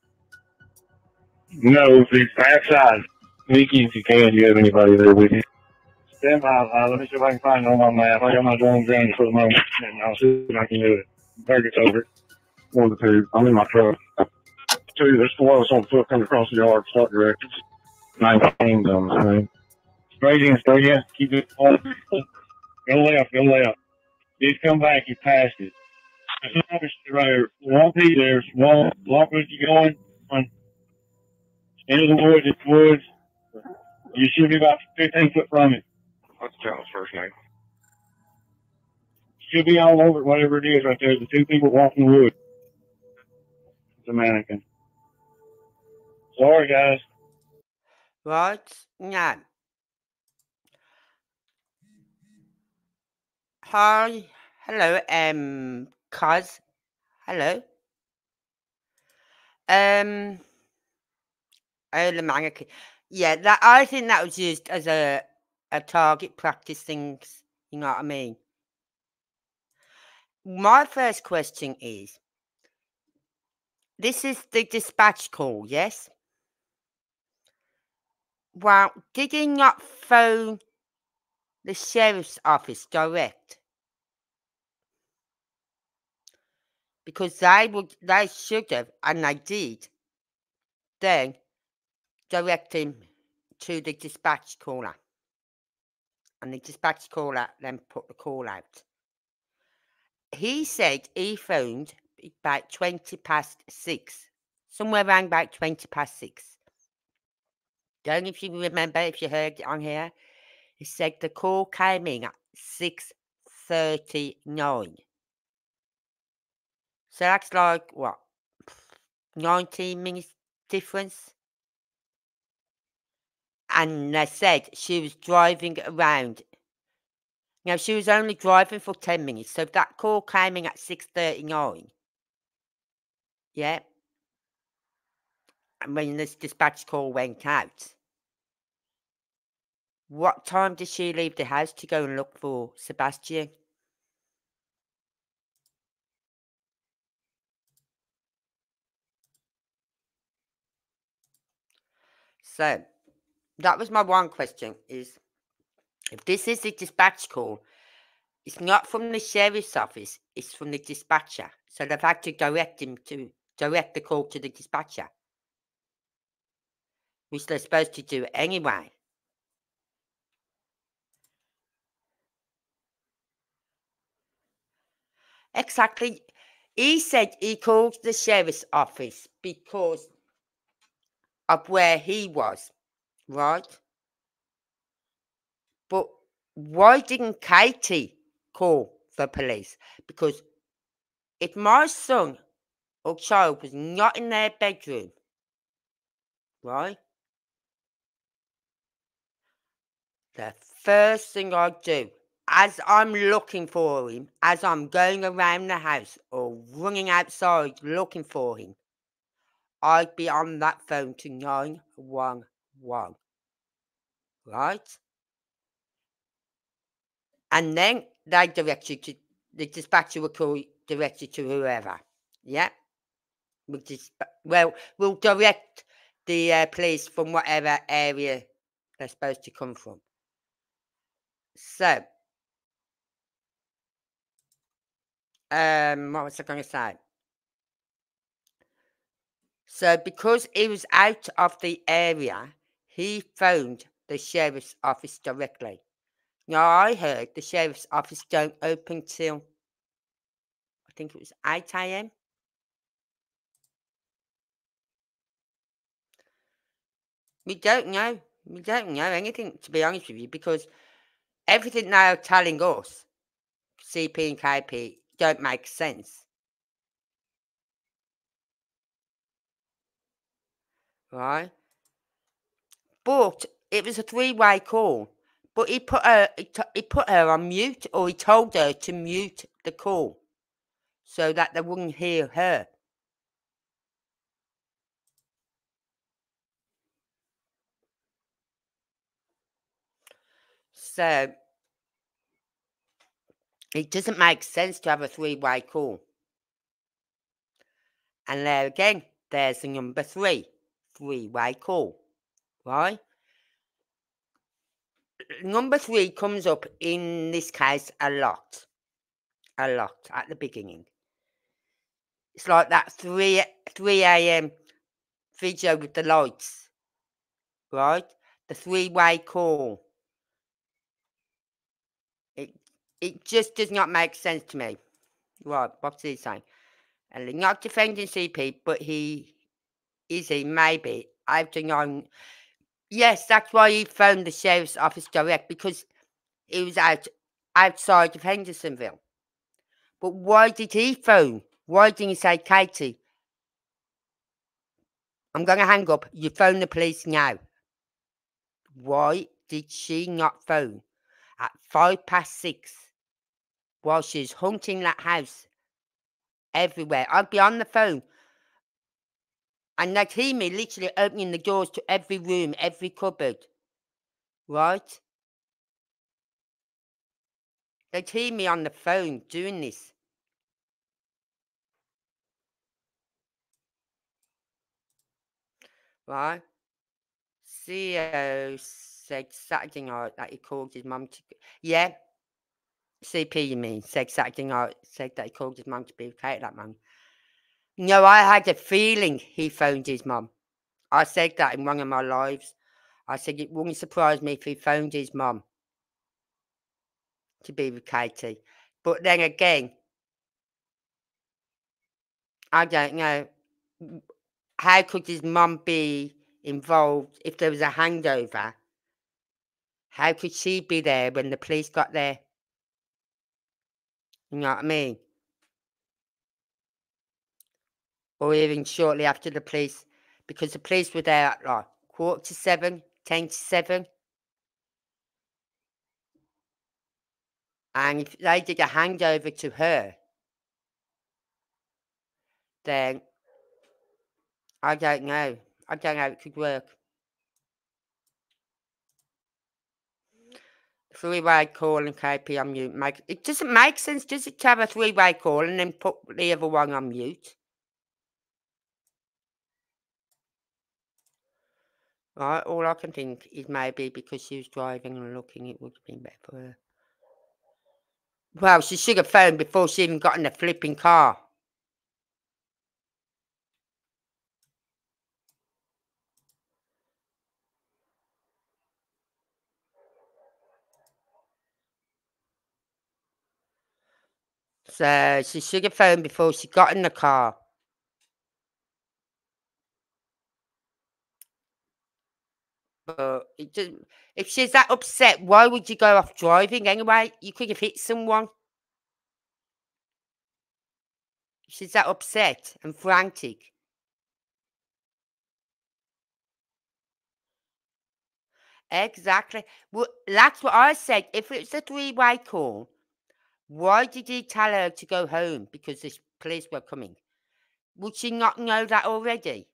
No, the back side. Nikki, if you can, do you have anybody there with you? Stand by. Uh, let me see if I can find it on my map. I got my drone grounded for the moment, and I'll see if I can do it. Target's over. One of the two. I'm in my truck. Two. There's four of us on foot coming across the yard. Start directions. Nineteen on the screen. Straight in, straight in. Keep it on. Go left, go left. He's come back. He passed it. There's another right. One P there. One. Walk with you going. One. Into the woods. It's woods. You should be about 15 foot from it. What's child's first name? Should be all over whatever it is right there. The two people walking the woods. It's a mannequin. Sorry, guys. Right now. Hi, hello, um, cuz, hello. Um, oh, the mannequin. Yeah, that I think that was used as a a target practice things. You know what I mean? My first question is: This is the dispatch call, yes? Well, did he not phone the sheriff's office direct? Because they would, they should have, and they did, then direct him to the dispatch caller. And the dispatch caller then put the call out. He said he phoned about 20 past six, somewhere around about 20 past six. Don't know if you remember, if you heard it on here. He said the call came in at 6.39. So that's like, what, 19 minutes difference? And they said she was driving around. Now, she was only driving for 10 minutes. So that call came in at 6.39, yeah, and when this dispatch call went out, what time did she leave the house to go and look for Sebastian? So that was my one question is if this is a dispatch call, it's not from the sheriff's office, it's from the dispatcher. So they've had to direct him to direct the call to the dispatcher. Which they're supposed to do anyway. Exactly. He said he called the sheriff's office because of where he was, right? Why didn't Katie call the police? Because if my son or child was not in their bedroom, right? The first thing I do, as I'm looking for him, as I'm going around the house or running outside looking for him, I'd be on that phone to 911. Right? And then they direct you to the dispatcher will call direct you to whoever. Yeah. We'll just, well, we'll direct the uh, police from whatever area they're supposed to come from. So, um, what was I going to say? So, because he was out of the area, he phoned the sheriff's office directly. Now, I heard the sheriff's office don't open till I think it was 8 a.m. We don't know. We don't know anything, to be honest with you, because everything they are telling us, CP and KP, don't make sense. Right? But it was a three-way call. But he put her he, t- he put her on mute, or he told her to mute the call, so that they wouldn't hear her. So it doesn't make sense to have a three-way call. And there again, there's the number three, three-way call, right? Number three comes up in this case a lot, a lot at the beginning. It's like that three three a.m. video with the lights, right? The three-way call. It it just does not make sense to me. Right, what's he saying? And not defending CP, but he is he maybe. I don't know. Yes, that's why he phoned the sheriff's office direct because he was out outside of Hendersonville. But why did he phone? Why didn't he say, Katie, I'm going to hang up. You phone the police now. Why did she not phone at five past six while she's hunting that house everywhere? I'd be on the phone and they'd hear me literally opening the doors to every room, every cupboard. Right? They'd hear me on the phone doing this. Right? CEO said Saturday night that he called his mum to. Yeah. CP, you mean? Said Saturday night, said that he called his mum to be okay that No, I had a feeling he phoned his mum. I said that in one of my lives. I said it wouldn't surprise me if he phoned his mum to be with Katie. But then again, I don't know. How could his mum be involved if there was a handover? How could she be there when the police got there? You know what I mean? Or even shortly after the police, because the police were there at like quarter to seven, ten to seven. And if they did a handover to her, then I don't know. I don't know it could work. Three-way call and KP on mute. Make, it doesn't make sense, does it, to have a three-way call and then put the other one on mute? Right, all I can think is maybe because she was driving and looking, it would have been better for her. Well, she should have phoned before she even got in the flipping car. So she should have phoned before she got in the car. But it just, if she's that upset, why would you go off driving anyway? You could have hit someone. She's that upset and frantic. Exactly. Well, that's what I said. If it's a three-way call, why did he tell her to go home because the police were coming? Would she not know that already?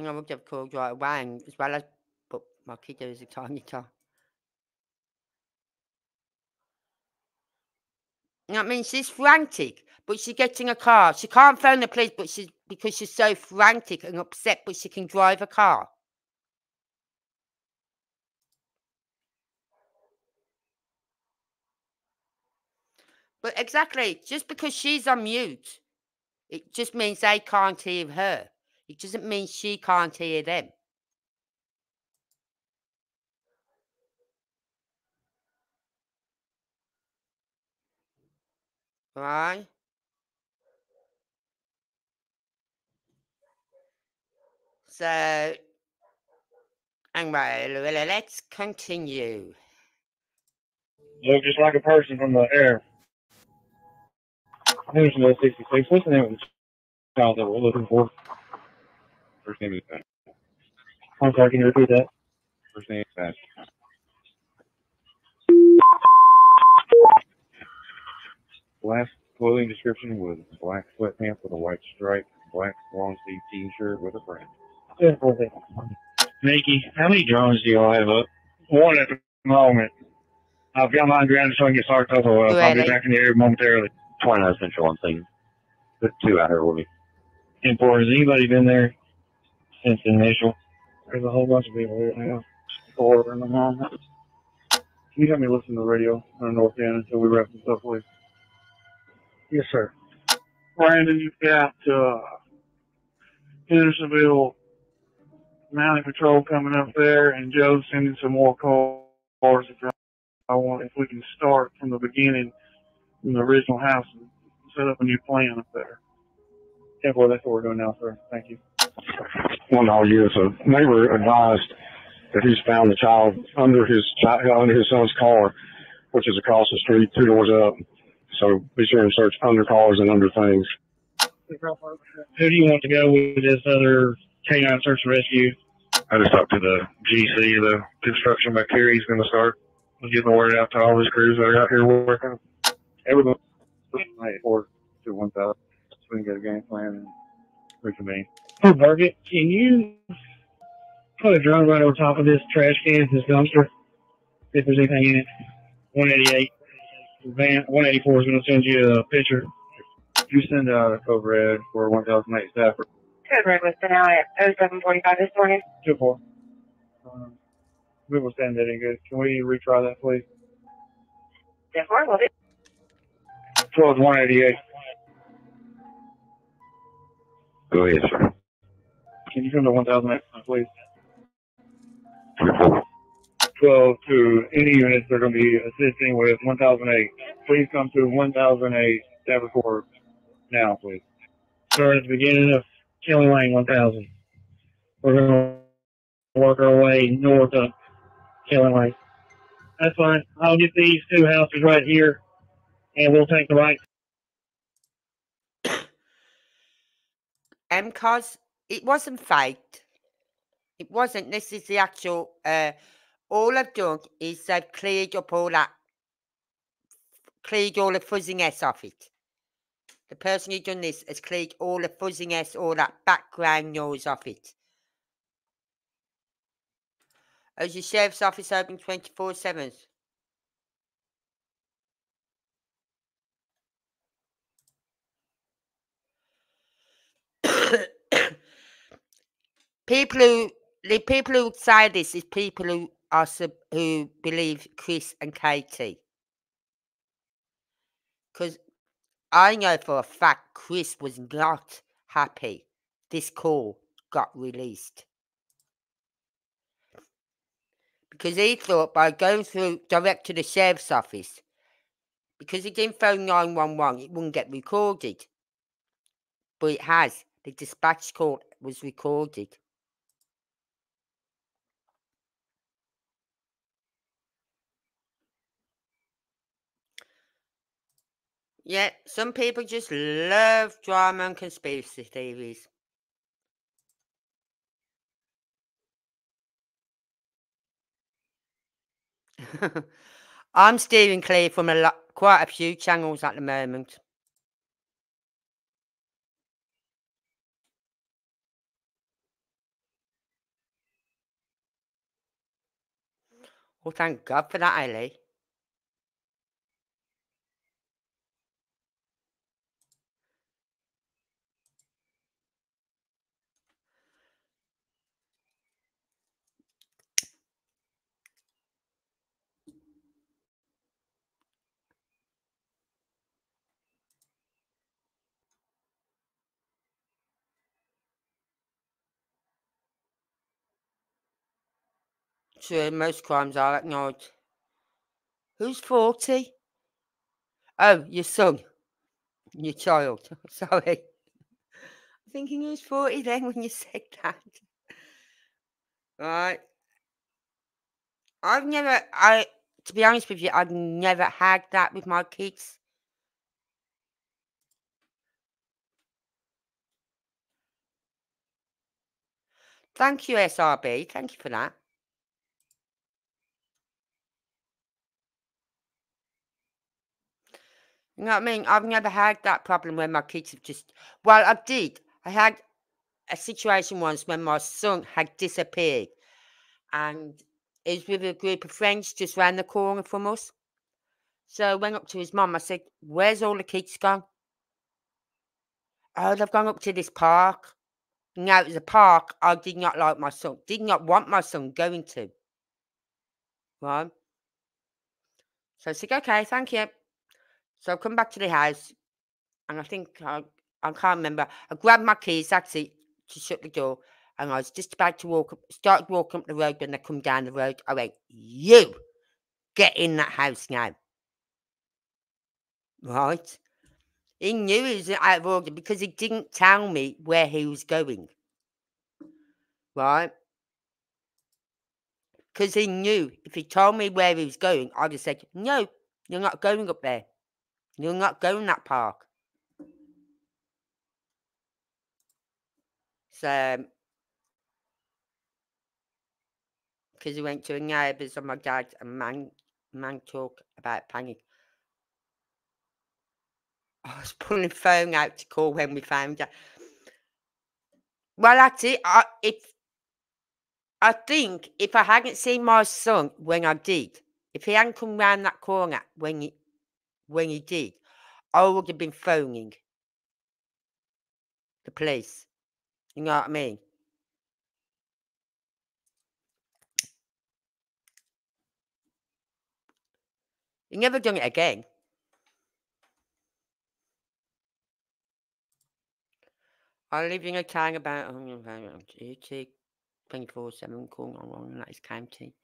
And I would have called right away, as well as, but my kiddo is a tiny child. You know I mean? She's frantic, but she's getting a car. She can't phone the police, but she's because she's so frantic and upset, but she can drive a car. But exactly, just because she's on mute, it just means they can't hear her. It doesn't mean she can't hear them. Right? So, anyway, well, let's continue. Look just like a person from the air. Here's no 66. What's the name of the child that we're looking for? First name is Ben. I'm sorry, can you repeat that? First name is Ben. Last clothing description was black sweatpants with a white stripe, black long sleeve t-shirt with a print. Yeah, okay. Nikki, how many drones do y'all have up? One at the moment. I've got mine grounded so I can get started over. Uh, I'll be Ready. back in the air momentarily. 29 Central on scene. Put two out here will be. And for has anybody been there since the initial? There's a whole bunch of people here now. Four in the mom. Can you help me listen to the radio on the north end until we wrap this up, please? Yes, sir. Brandon, you've got uh, Hendersonville Mountain Patrol coming up there, and Joe's sending some more cars. If I want, if we can start from the beginning, from the original house, and set up a new plan up there. Yeah, well, that's what we're doing now, sir. Thank you. One all year. So neighbor advised that he's found the child under his chi- under his son's car, which is across the street, two doors up. So be sure and search under cars and under things. Who do you want to go with this other K9 search and rescue? I just talked to the GC, the construction back here. He's going to start getting the word out to all his crews that are out here working. Everybody, hey, four to one thousand, so we can get a game plan and reconvene. Hey, can you put a drone right over top of this trash can, this dumpster, if there's anything in it? 188. Van 184 is going to send you a picture. You send out a code red for one thousand eight staff. Code red was sent out at 0745 this morning. Two four. Um, we will send that in good. Can we retry that, please? 10 4, will do. 12 188. Go ahead, sir. Can you come to one thousand eight, please? Report. 12 to any units that are going to be assisting with 1008. Please come to one thousand eight staff report now, please. Start at the beginning of Kelly Lane 1000. We're going to work our way north of Kelly Lane. That's fine. I'll get these two houses right here, and we'll take the right. them because it wasn't faked. It wasn't. This is the actual. Uh, all I've done is I've cleared up all that, cleared all the fuzziness off it. The person who done this has cleared all the fuzziness, all that background noise off it. As your sheriff's office open 24 7? People who the people who say this is people who are sub, who believe Chris and Katie. Because I know for a fact Chris was not happy this call got released. Because he thought by going through direct to the sheriff's office, because he didn't phone 911, it wouldn't get recorded. But it has. The dispatch call was recorded. Yeah, some people just love drama and conspiracy theories. I'm steering clear from a lot, quite a few channels at the moment. Well, thank God for that, Ellie. True, most crimes are at. Who's 40? Oh, your son. Your child. Sorry. I'm thinking who's 40 then when you said that. Right. I've never, I, to be honest with you, I've never had that with my kids. Thank you, SRB. Thank you for that. You know what I mean? I've never had that problem where my kids have just. Well, I did. I had a situation once when my son had disappeared, and he was with a group of friends just round the corner from us. So I went up to his mum. I said, "Where's all the kids gone?" Oh, they've gone up to this park. Now it was a park I did not like my son, did not want my son going to. Right. So I said, okay, thank you. So I come back to the house and I think I, I can't remember. I grabbed my keys, it, to shut the door. And I was just about to walk up, walking up the road when I come down the road. I went, You get in that house now. Right? He knew he was out of order because he didn't tell me where he was going. Right? Because he knew if he told me where he was going, I'd have said, No, you're not going up there. You're not going that park. So, because he went to a neighbour's and my dad and man, man talk about panic. I was pulling the phone out to call when we found out. Well, that's it. I, if I think if I hadn't seen my son when I did, if he hadn't come round that corner when he when he did, I would have been phoning the police. You know what I mean? He never done it again. I live in a town about oh, duty 24 7 calling on that is county.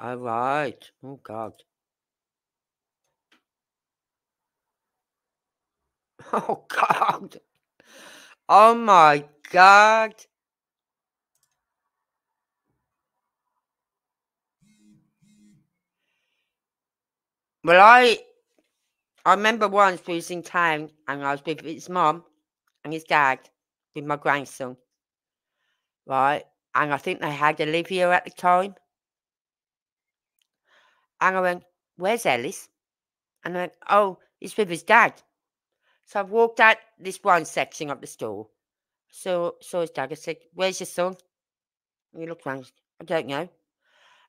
All right. Oh, God. Oh, God. Oh, my God. Well, I I remember once we was in town and I was with his mum and his dad with my grandson, right? And I think they had Olivia at the time. And I went, Where's Ellis? And I went, Oh, he's with his dad. So I've walked out this one section of the store. So saw his dad. I said, Where's your son? And he looked around. I don't know.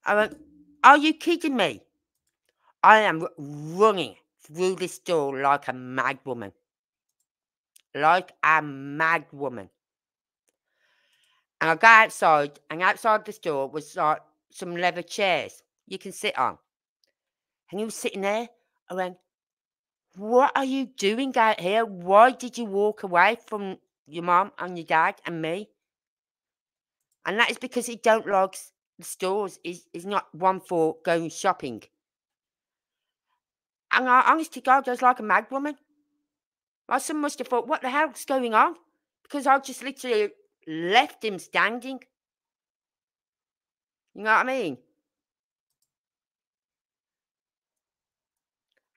I went, Are you kidding me? I am running through this door like a mad woman. Like a mad woman. And I go outside, and outside the store was like some leather chairs you can sit on. And he was sitting there. I went, What are you doing out here? Why did you walk away from your mom and your dad and me? And that is because he don't like the stores. He's, he's not one for going shopping. And I, honest to God, I was like a mad woman. My son must have thought, what the hell's going on? Because I just literally left him standing. You know what I mean?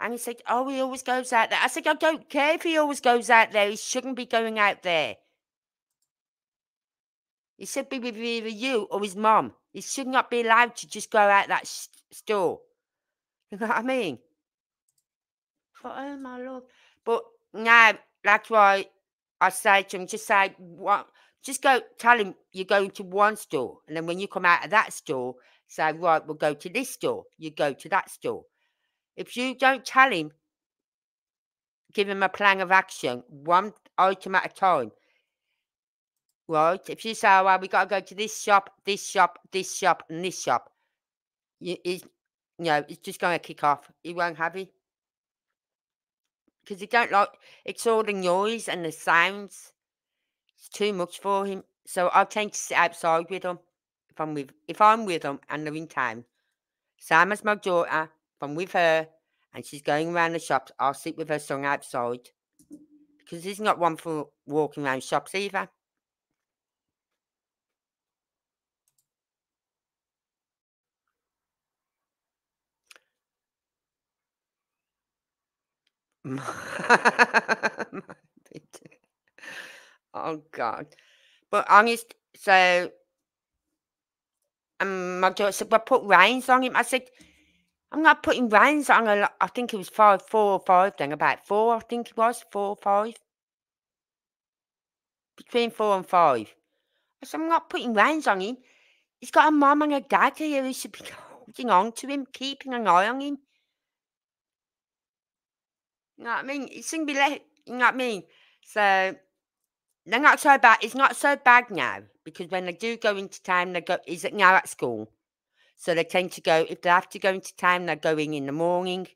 And he said, Oh, he always goes out there. I said, I don't care if he always goes out there. He shouldn't be going out there. He should be with either you or his mom. He should not be allowed to just go out that store. You know what I mean? But, oh my lord. But now, that's why I say to him, just say, what? Just go, tell him you're going to one store. And then when you come out of that store, say, right, we'll go to this store. You go to that store. If you don't tell him, give him a plan of action, one item at a time. Right? If you say, oh, well, we got to go to this shop, this shop, this shop, and this shop, you, he's, you know, it's just going to kick off. He won't have it. Because he don't like, it's all the noise and the sounds. It's too much for him. So I tend to sit outside with him if I'm with if I'm with them and they're in town. Same as my daughter, I'm with her and she's going around the shops, I'll sit with her son outside. Because he's not one for walking around shops either. oh God. But honest, so um, my daughter said, well, put reins on him. I said, I'm not putting reins on a lot. I think it was five, four or five then, about four, I think it was, four or five. Between four and five. Said, I'm not putting reins on him. He's got a mum and a dad here who should be holding on to him, keeping an eye on him. You know what I mean? It shouldn't be let, you know what I mean? So they're not so bad. It's not so bad now because when they do go into town, they go. Is it now at school? So they tend to go. If they have to go into town, they're going in the morning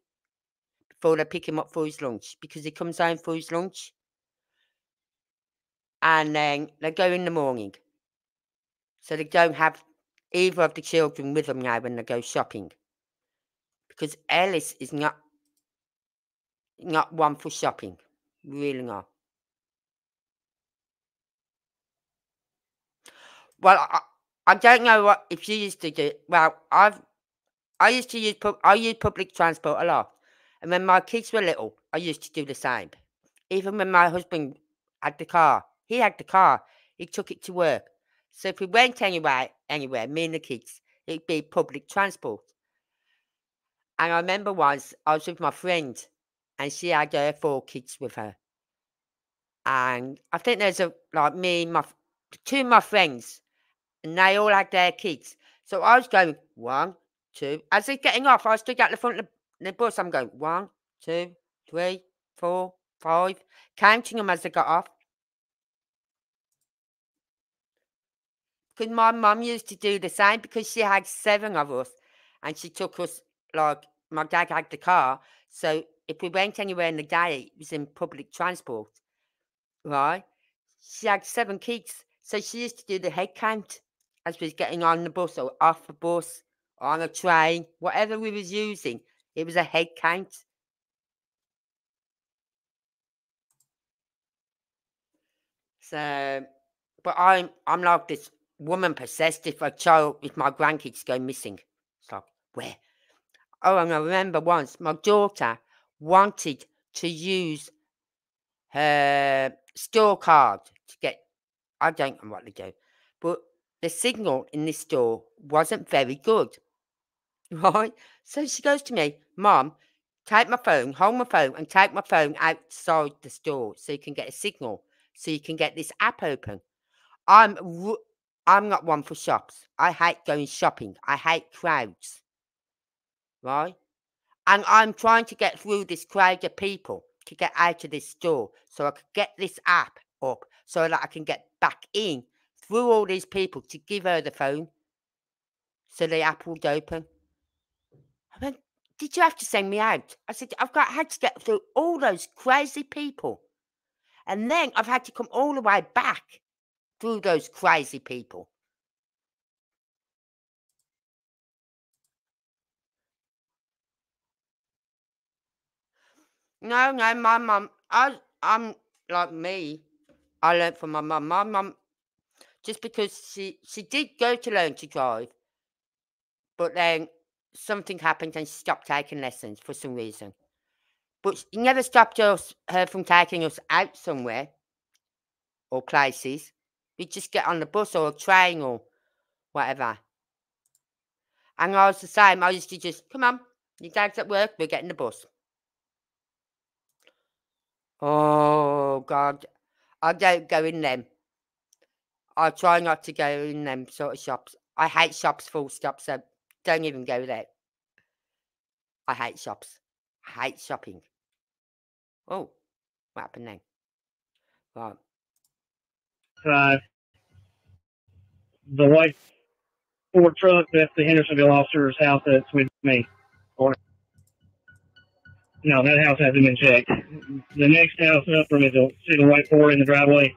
before they pick him up for his lunch because he comes home for his lunch, and then they go in the morning. So they don't have either of the children with them now when they go shopping because Ellis is not not one for shopping, really not. Well, I, I don't know what if you used to do. Well, I've I used to use I use public transport a lot, and when my kids were little, I used to do the same. Even when my husband had the car, he had the car. He took it to work. So if we went anywhere, anywhere, me and the kids, it'd be public transport. And I remember once I was with my friend, and she had her four kids with her. And I think there's a like me, my two of my friends and they all had their kids. So I was going one, two. As they're getting off, I stood at the front of the, the bus. I'm going one, two, three, four, five, counting them as they got off. Because my mum used to do the same because she had seven of us and she took us, like, my dad had the car. So if we went anywhere in the day, it was in public transport, right? She had seven kids. So she used to do the head count as we was getting on the bus or off the bus or on a train, whatever we was using, it was a head count. So, but I'm I'm like this woman possessed if a child, if my grandkids go missing. It's like, where? Oh, and I remember once my daughter wanted to use her store card to get, I don't know what they do, but the signal in this store wasn't very good. Right? So she goes to me, Mom, take my phone, hold my phone, and take my phone outside the store so you can get a signal, so you can get this app open. I'm I'm not one for shops. I hate going shopping. I hate crowds. Right? And I'm trying to get through this crowd of people to get out of this store so I could get this app up so that I can get back in through all these people to give her the phone so the app would open. I went, Did you have to send me out? I said, I've got had to get through all those crazy people. And then I've had to come all the way back through those crazy people. No, no, my mum, I, I'm like me. I learned from my mum. My mum just because she she did go to learn to drive, but then something happened and she stopped taking lessons for some reason. But he never stopped us her from taking us out somewhere or places. We'd just get on the bus or a train or whatever. And I was the same. I used to just, come on, your dad's at work, we're getting the bus. Oh, God. I don't go in them. I try not to go in them sort of shops. I hate shops full stop, so don't even go there. I hate shops. I hate shopping. Oh, what happened then? Right. Five. The white Ford truck, that's the Hendersonville officer's house that's with me. Or, no, that house hasn't been checked. The next house up from is a, the white Ford in the driveway?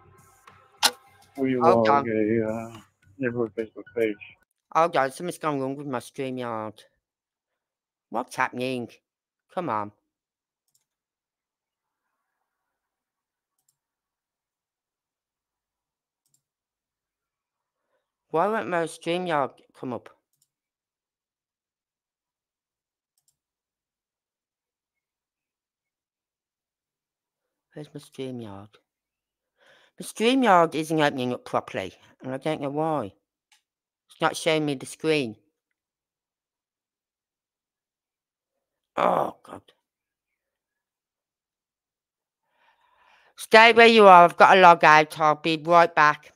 We Hold log on. a uh, neighborhood Facebook page. Hold on, something's gone wrong with my StreamYard. What's happening? Come on. Why won't my StreamYard come up? Where's my StreamYard? My StreamYard isn't opening up properly, and I don't know why. It's not showing me the screen. Oh, God. Stay where you are. I've got to log out. I'll be right back.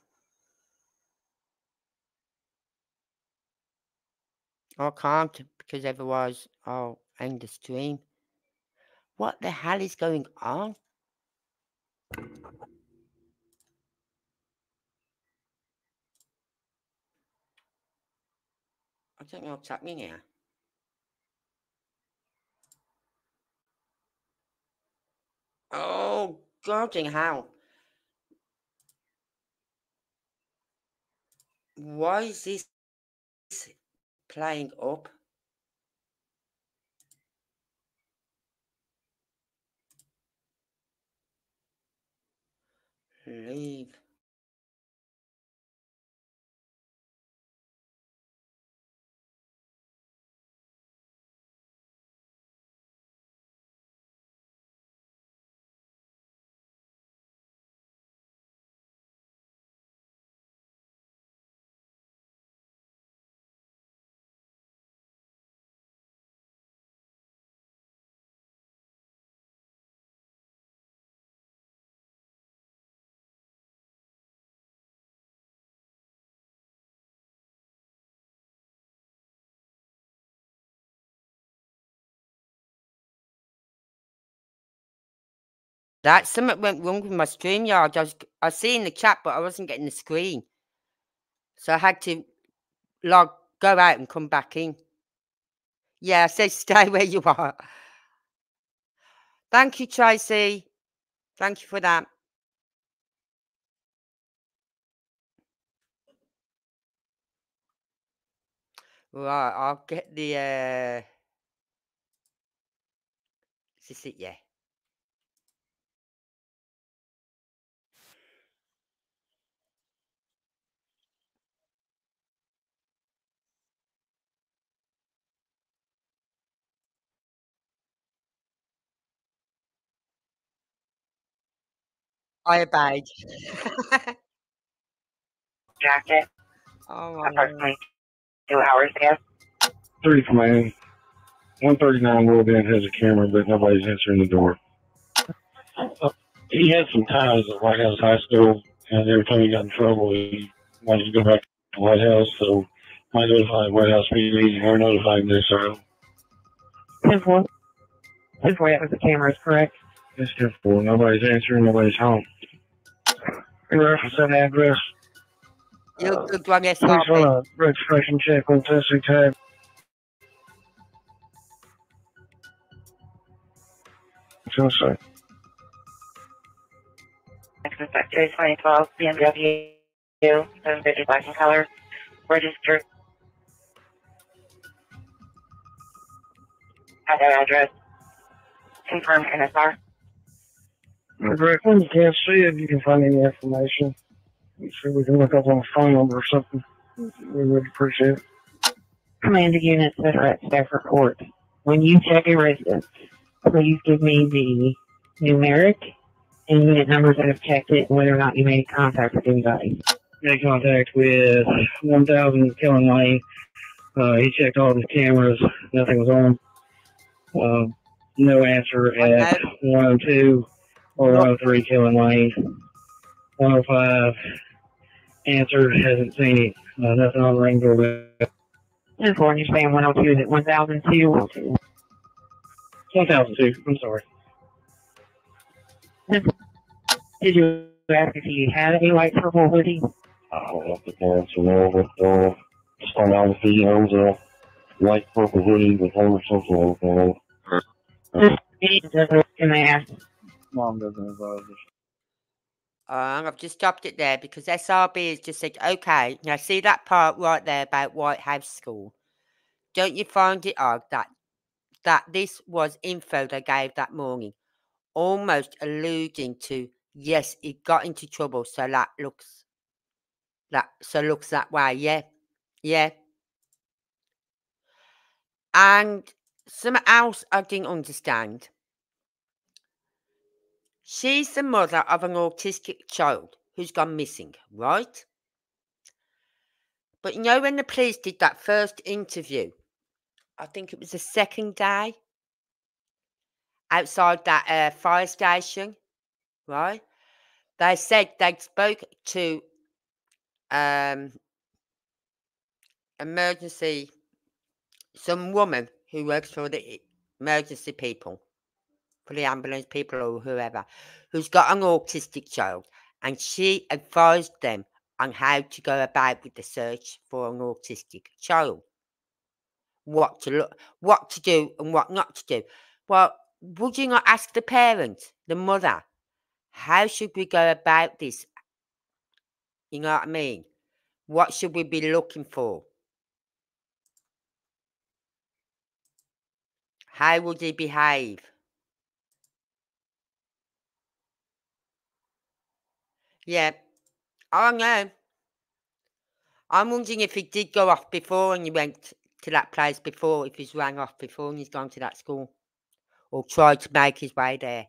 Oh, I can't because otherwise I'll end the stream. What the hell is going on? I don't know what's happening here. Oh, God in hell. Why is this playing up? Leave. That something went wrong with my StreamYard. I was I seeing the chat, but I wasn't getting the screen. So I had to log go out and come back in. Yeah, I said stay where you are. Thank you, Tracy. Thank you for that. Right, I'll get the uh is this it? Yeah. I obeyed. Jacket. oh my Approximately two hours ago. Three command. 139 World End has a camera, but nobody's answering the door. Uh, he had some ties at White House High School, and every time he got in trouble, he wanted to go back to the White House, so I notified White House PD or notified this early. His one. His way up with the camera is correct. It's difficult. Nobody's answering, nobody's home. In reference to that address, You're good one, yes, please Harvey. run a registration check on testing tab. What's gonna? Inspector 2012 BMW, seven digit black in color, registered. At that address. Confirm NSR. Correct. When you can't see it, you can find any information. See if we can look up on a phone number or something. We would appreciate it. Command units that are at staff report. When you check a residence, Please give me the numeric and unit numbers that have checked it and whether or not you made contact with anybody. Made contact with 1000 Killing Lane. Uh, he checked all the cameras. Nothing was on. Um, no answer at 102 or 103 Killing Lane. 105 answer hasn't seen it. Uh, nothing on the ring doorbell. And for you're saying 102 is it 1002? 1002. I'm sorry. Did you ask if he had any light purple hoodie? I don't know if the parents will know, but uh, just found out if he owns a light purple hoodie with homeless social on Can I ask? Mom advise us. Um, I've just stopped it there because SRB has just said, okay, now see that part right there about White House School. Don't you find it odd that that this was info they gave that morning, almost alluding to yes, he got into trouble, so that looks that so looks that way, yeah, yeah. And something else I didn't understand. She's the mother of an autistic child who's gone missing, right? But you know, when the police did that first interview, I think it was the second day outside that uh, fire station, right? They said they spoke to um, emergency, some woman who works for the emergency people for the ambulance people or whoever who's got an autistic child and she advised them on how to go about with the search for an autistic child. What to look what to do and what not to do. Well would you not ask the parent the mother how should we go about this? You know what i mean? What should we be looking for? How would he behave Yeah. Oh know. I'm wondering if he did go off before and he went to that place before, if he's rang off before and he's gone to that school. Or tried to make his way there.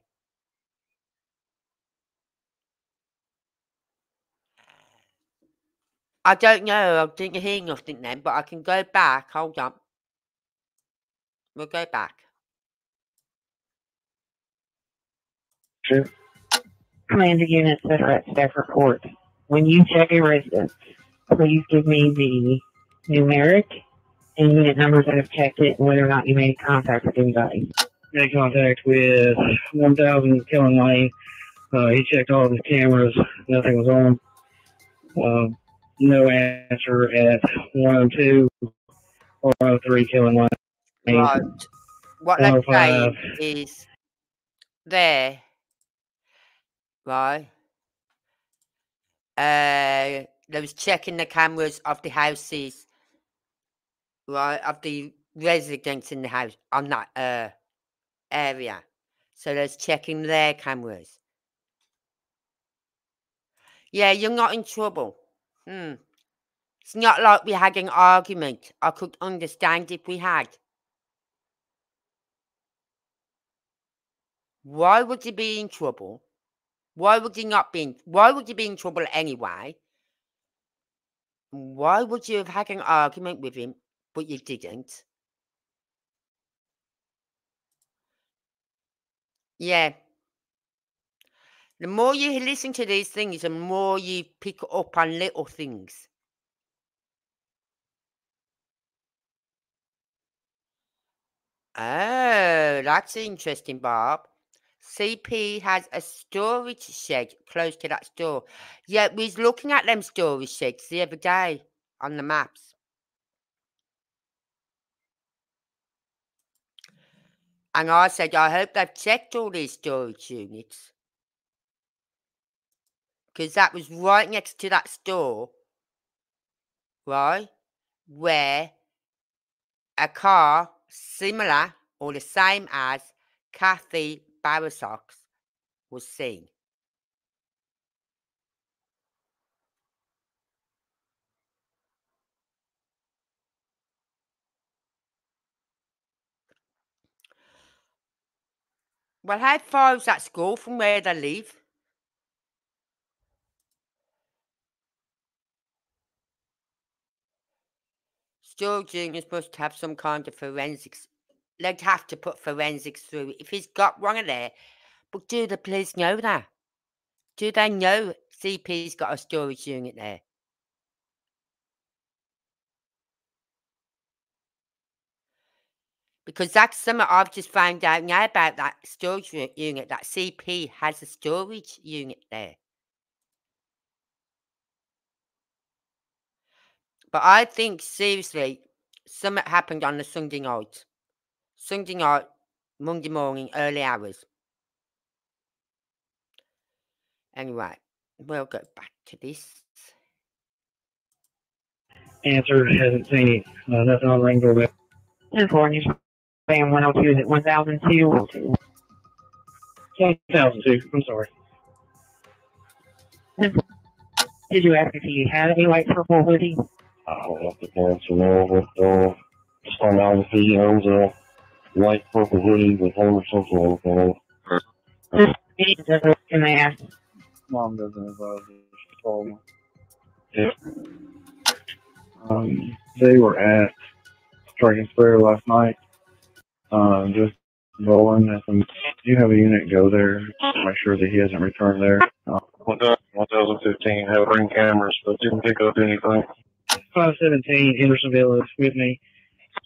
I don't know. I didn't hear nothing then, but I can go back. Hold on. We'll go back. Sure. Commander units that are at staff report. When you check a residence, please give me the numeric and unit numbers that have checked it and whether or not you made contact with anybody. Made contact with 1000 Killing Lane. Uh, he checked all the cameras. Nothing was on. Um, no answer at 102 or 103 Killing Lane. Right. What they're 105. saying is there, right? Uh, they was checking the cameras of the houses, right, of the residents in the house on that uh area. So they was checking their cameras. Yeah, you're not in trouble. Hmm. It's not like we had an argument. I could understand if we had. Why would you be in trouble? Why would you not be in, why would he be in trouble anyway? Why would you have had an argument with him, but you didn't? Yeah. The more you listen to these things, the more you pick up on little things. Oh, that's interesting, Bob. CP has a storage shed close to that store. Yeah, we was looking at them storage sheds the other day on the maps. And I said, I hope they've checked all these storage units. Because that was right next to that store, right? Where a car similar or the same as Kathy Barasox was saying. Well, how far is that school from where they live? Storage units must have some kind of forensics. They'd have to put forensics through if he's got one of there. But do the police know that? Do they know CP's got a storage unit there? Because that's something I've just found out now about that storage unit. That CP has a storage unit there. But I think seriously, something happened on the Sunday night. Sunday night, Monday morning, early hours. Anyway, we'll go back to this. Answer hasn't seen it. Uh, nothing on the ring doorbell. Ten four, and you're one oh two is at one thousand two. 1002. I'm sorry. Did you ask if he had any white purple hoodie? I don't have to answer now, but, uh, just find out if he owns a White purple hoodie with horizontal logo. This page doesn't. Mom doesn't advise Yeah. Um, they were at Dragon's Fair last night. Uh, just Bowling at Do You have a unit go there. Make sure that he hasn't returned there. Uh, 1015 Have ring cameras, but didn't pick up anything. 517 Hendersonville is with me.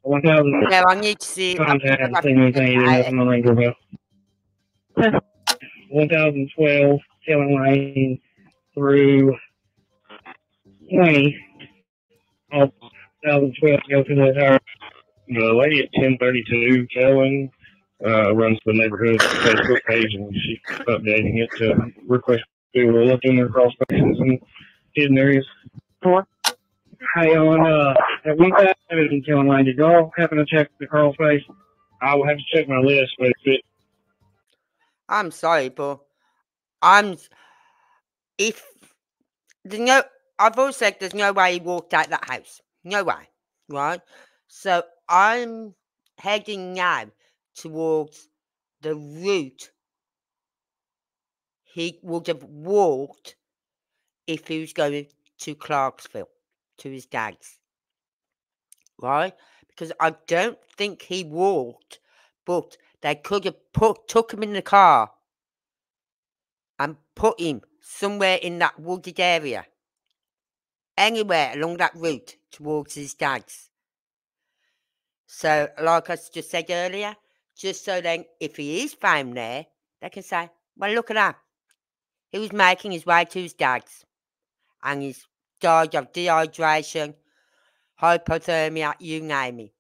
1180. Huh. 1012 Tilling Lane through 20 off 2012 go to the entire. The lady at 1032 Tilling uh, runs the neighborhood Facebook page and she's updating it to request people to look in their cross spaces and hidden areas. What? Hey, on, uh, at one time, in Kellen Lane, did y'all happen to check the crawl space? I will have to check my list, but it I'm sorry, but I'm. If there's no, I've always said there's no way he walked out that house. No way, right? So I'm heading now towards the route he would have walked if he was going to Clarksville to his dad's, right? Because I don't think he walked, but they could have put took him in the car and put him somewhere in that wooded area. Anywhere along that route towards his dad's. So, like I just said earlier, just so then if he is found there, they can say, Well look at that. He was making his way to his dad's and he's died of dehydration, hypothermia, you name it.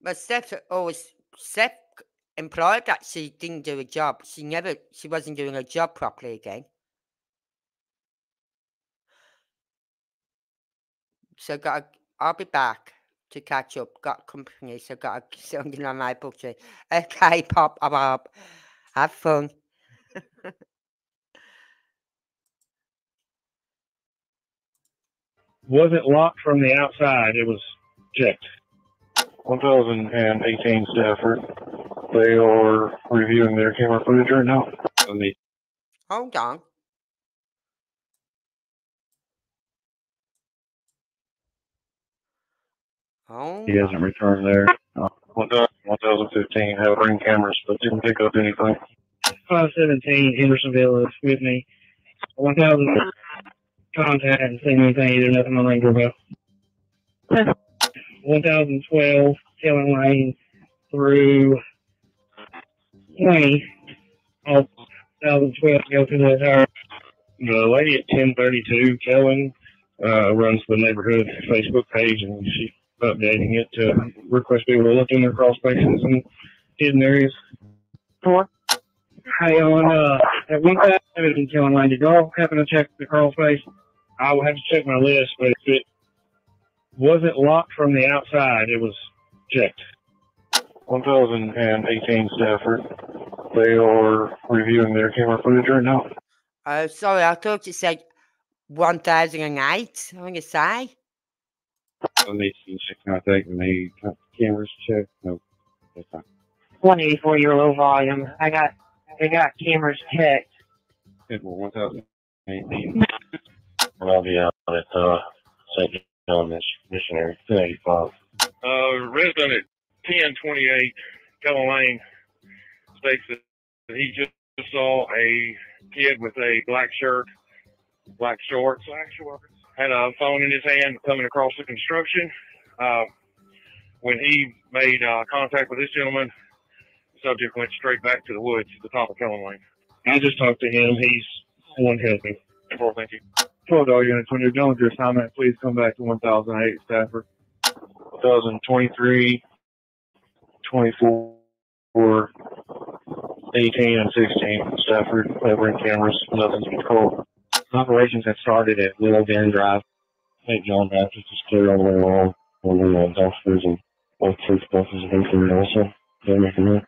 But Steph always Steph implied that she didn't do a job. She never she wasn't doing her job properly again. So I'll be back to catch up. Got company, so got something on my book tree. Okay, pop up up. Have fun. wasn't locked from the outside, it was checked. 1018 Stafford. They are reviewing their camera footage right now. Hold on. Oh, he hasn't returned there. Uh, 1015 had ring cameras, but didn't pick up anything. 517 Hendersonville is with me. 1000 contact. Haven't seen anything either. Nothing on the ring doorbell. 1012 Taylor Lane through 20. All 1012 go through the entire. The lady at 1032, Kellen, uh, runs the neighborhood Facebook page and she's updating it to request people to look in their crawl spaces and hidden areas. Four. Hey, on, uh, at one time, in Kellen Lane, did y'all happen to check the crawl space? I will have to check my list, but if it wasn't locked from the outside, it was checked. 1018 Stafford. They are reviewing their camera footage right now. oh, sorry. I thought you said 1008, I think it's say. I need to check contact and they cameras check. No, that's fine. 184 year low volume. I got, I got cameras checked. Good, well, 1018. I'll be out at, uh, St. John Missionary, 285. Uh, resident at 1028 Keller Lane states that he just saw a kid with a black shirt, black shorts, black shorts, had a phone in his hand coming across the construction. Uh, when he made uh, contact with this gentleman, the subject went straight back to the woods at the top of Keller Lane. I just talked to him. He's one helping. Well, thank you. 12 dog units, when you're done with your assignment, please come back to 1008 Stafford. 1023, 24, 18, and 16. Stafford, laboring cameras, nothing's been called. Operations have started at Willow Bend Drive. St. John Baptist is clear all the way along. And the uh, dumpsters and both truth buses have been cleared also. They're making that.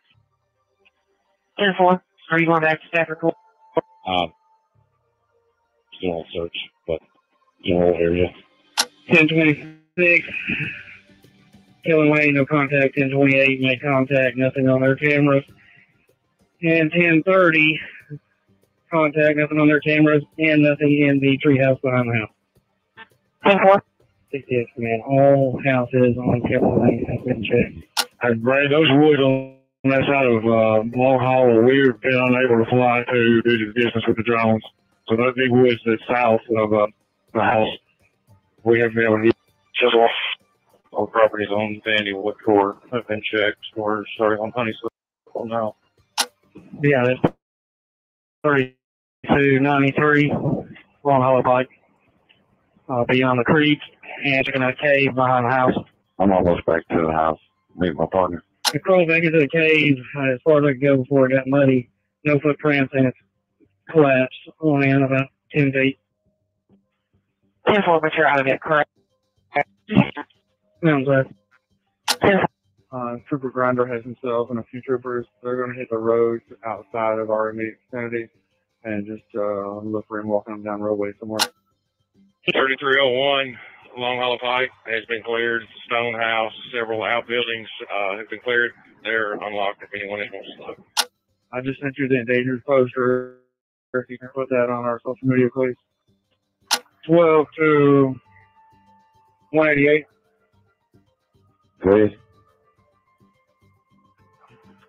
10 4. Are you going back to Stafford Court? Uh, still on search, but general area. 1026. Killing Lane, no contact. 1028, make contact. Nothing on their cameras. And 1030, contact. Nothing on their cameras. And nothing in the treehouse behind the house. 10 4. Yes, man. All houses on Keller Lane have been checked. And Brad, those woods on that side of uh, Long Hollow, we've been unable to fly to due to the distance with the drones. So those big woods that's south of uh, the house, we haven't been able to chisel. All properties on Vandy Wood Court have been checked. We're starting on Honeysuckle now. Yeah, that's 3293 Long Hollow Pike. Uh, beyond the creek and checking a cave behind the house. I'm almost back to the house. Meet my partner. I crawled back into the cave uh, as far as I could go before it got muddy. No footprints and it's collapsed on in about 10 feet. 10 4, but you're out of it, correct? Sounds like Uh, Trooper Grinder has himself and a few troopers. They're going to hit the roads outside of our immediate vicinity and just uh, look for him walking them down the roadway somewhere. 3301 Long Hollow Pike has been cleared. Stone house. Several outbuildings uh, have been cleared. They're unlocked if anyone else wants to look. I just sent you the endangered poster. If you can put that on our social media, please. 12 to 188. Please.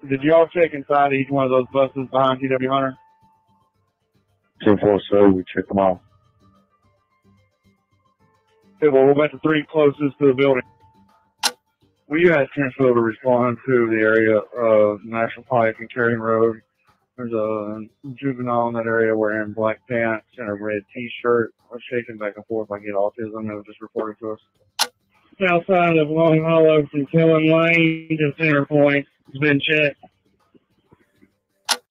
Did y'all check inside each one of those buses behind TW Hunter? 10 4 so we check them out. Okay, well, we're about the three closest to the building. We you ask Transfield to respond to the area of National Pike and Carrying Road? There's a juvenile in that area wearing black pants and a red t-shirt, shaking back and forth like he had autism. It was just reported to us. south side of Long Hollow from Killen Lane to Center Point has been checked.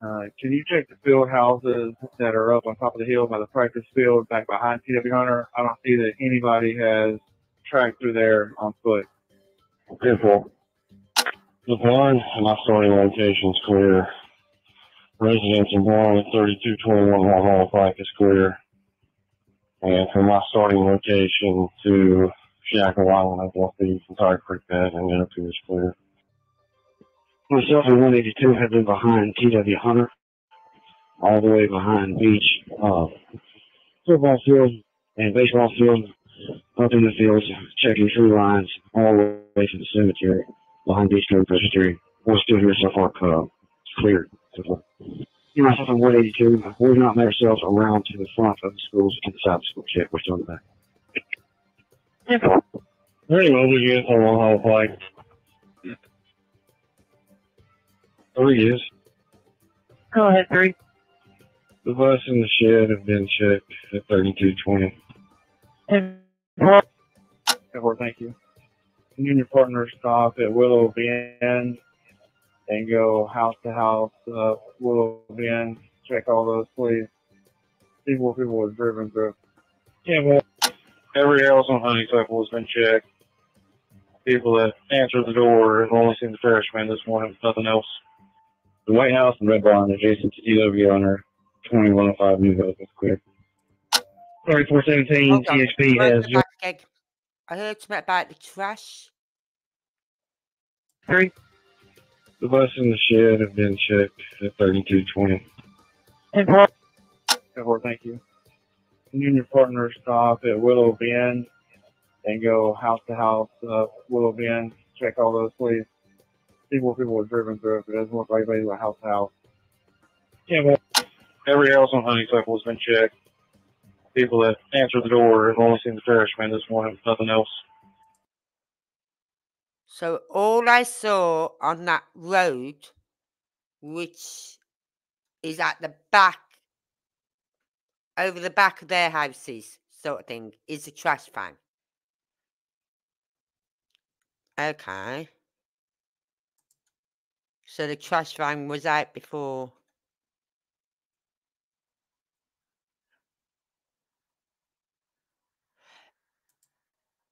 Uh, can you check the field houses that are up on top of the hill by the practice field back behind TW Hunter? I don't see that anybody has tracked through there on foot. Simple. The barn and my starting location's clear. Residents in barn at 3221 Long Hollow Pike is clear. And from my starting location to Shackle Island, I want the entire creek bed and to is clear. Myself and 182 have been behind TW Hunter, all the way behind Beech, uh, football field and baseball field, up in the fields, checking tree lines all the way to the cemetery behind Beach Road Presbytery. We're still here so far, uh, it's cleared. So far. You know, myself and 182, we've not made ourselves around to the front of the schools inside the side of the school yet. We're still in the back. 10 4. Very well, we get on Long Hollow Pike. Three years. Go ahead, 3. The bus and the shed have been checked at 3220. 10 4. Edward, thank you. You and your partner stop at Willow Bend and go house to house, uh, Willow Bend. Check all those, please. See where people have driven through. Yeah, well, every house on Honeysuckle has been checked. People that answered the door have only seen the freshman this morning, nothing else. The White House and Red Barn adjacent to TW Hunter, 2105 New Hope is clear. Thirty-four seventeen Hold on. THP Where's has the joined. back? I heard something about the trash. Three. The bus and the shed have been checked at thirty-two twenty. Cover, thank you. Union Partners stop at Willow Bend and go house to house, uh, Willow Bend. Check all those, please. See more people have driven through it, but it doesn't look like anybody went house to house. Yeah, well, Every house on Honeysuckle has been checked. People that answer the door have only seen the trash man this morning, nothing else. So all I saw on that road, which is at the back, over the back of their houses, sort of thing, is a trash van. Okay. So the trash van was out before.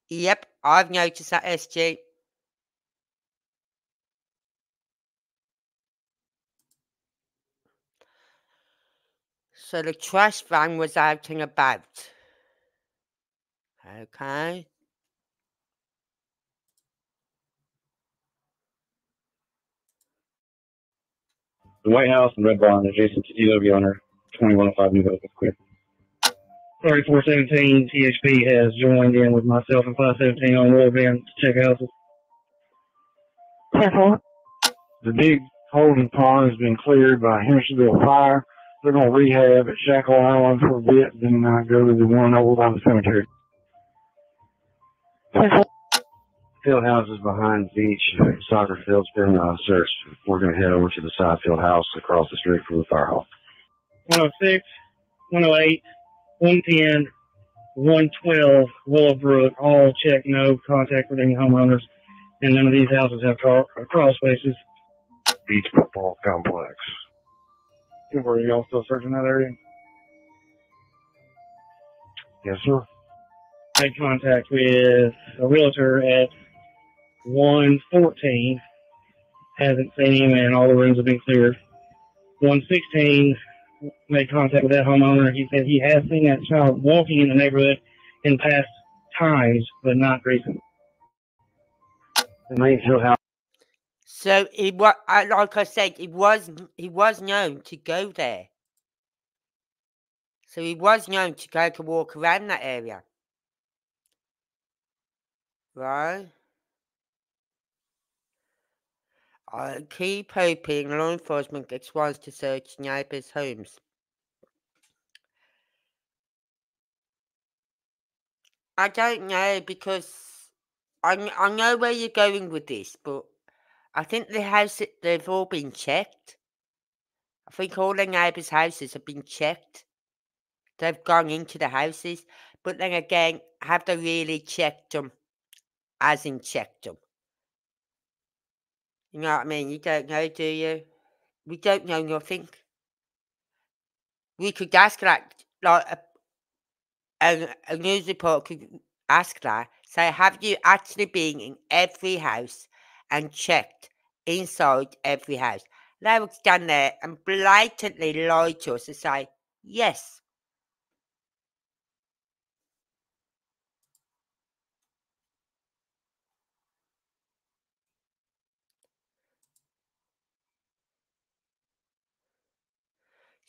Yep, I've noticed that SG. So the trash van was out and about. Okay. The White House and Red Barn adjacent to DW owner, twenty-one oh five New Hope, clear. thirty-four seventeen THP has joined in with myself and five seventeen on Willow Bend to check houses. The big holding pond has been cleared by Hendersonville Fire. They're going to rehab at Shackle Island for a bit, then uh, go to the one over by the cemetery. Field houses behind the Beech, soccer field's been uh, searched. We're going to head over to the side field house across the street from the fire hall. 106, 108, 110, 112, Willowbrook, all check no contact with any homeowners, and none of these houses have crawl, crawl spaces. Beech football complex. Were y'all still searching that area? Yes, sir. Made contact with a realtor at 114, hasn't seen him, and all the rooms have been cleared. 116 made contact with that homeowner. He said he has seen that child walking in the neighborhood in past times, but not recent. The main field house. So he was, like I said, he was he was known to go there. So he was known to go to walk around that area. Right? I keep hoping law enforcement gets wise to search neighbours' homes. I don't know because I, I know where you're going with this, but I think the house they've all been checked. I think all the neighbours' houses have been checked. They've gone into the houses, but then again, have they really checked them? As in checked them. You know what I mean? You don't know, do you? We don't know nothing. We could ask that, like a, a, a news reporter could ask that, say, have you actually been in every house and checked inside every house? They would stand there and blatantly lie to us and say, yes.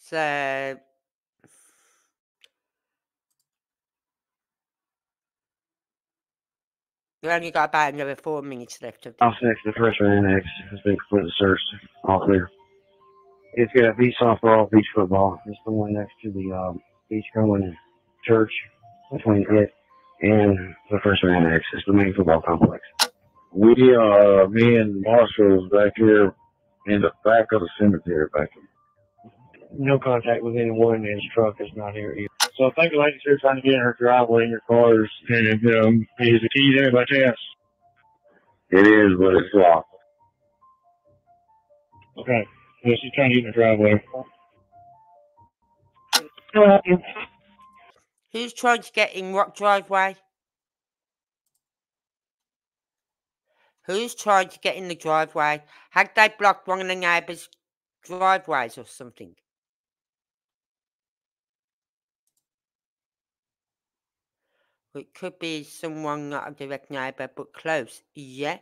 So we only got about another four minutes left of House next to the freshman annex has been completely searched. All clear. It's got Beech softball, Beech football. It's the one next to the um, beach going church between it and the freshman annex. It's the main football complex. We, uh, me and Marshall's back here in the back of the cemetery back here. No contact with anyone, and his truck is not here either. So I think the lady's here trying to get in her driveway in your cars, and um, is the key there by chance? It is, but it's locked. Okay. Yeah, she's trying to get in her driveway. Who's trying to get in what driveway? Who's trying to get in the driveway? Had they blocked one of the neighbours' driveways or something? It could be someone not a direct neighbour, but close. Yeah.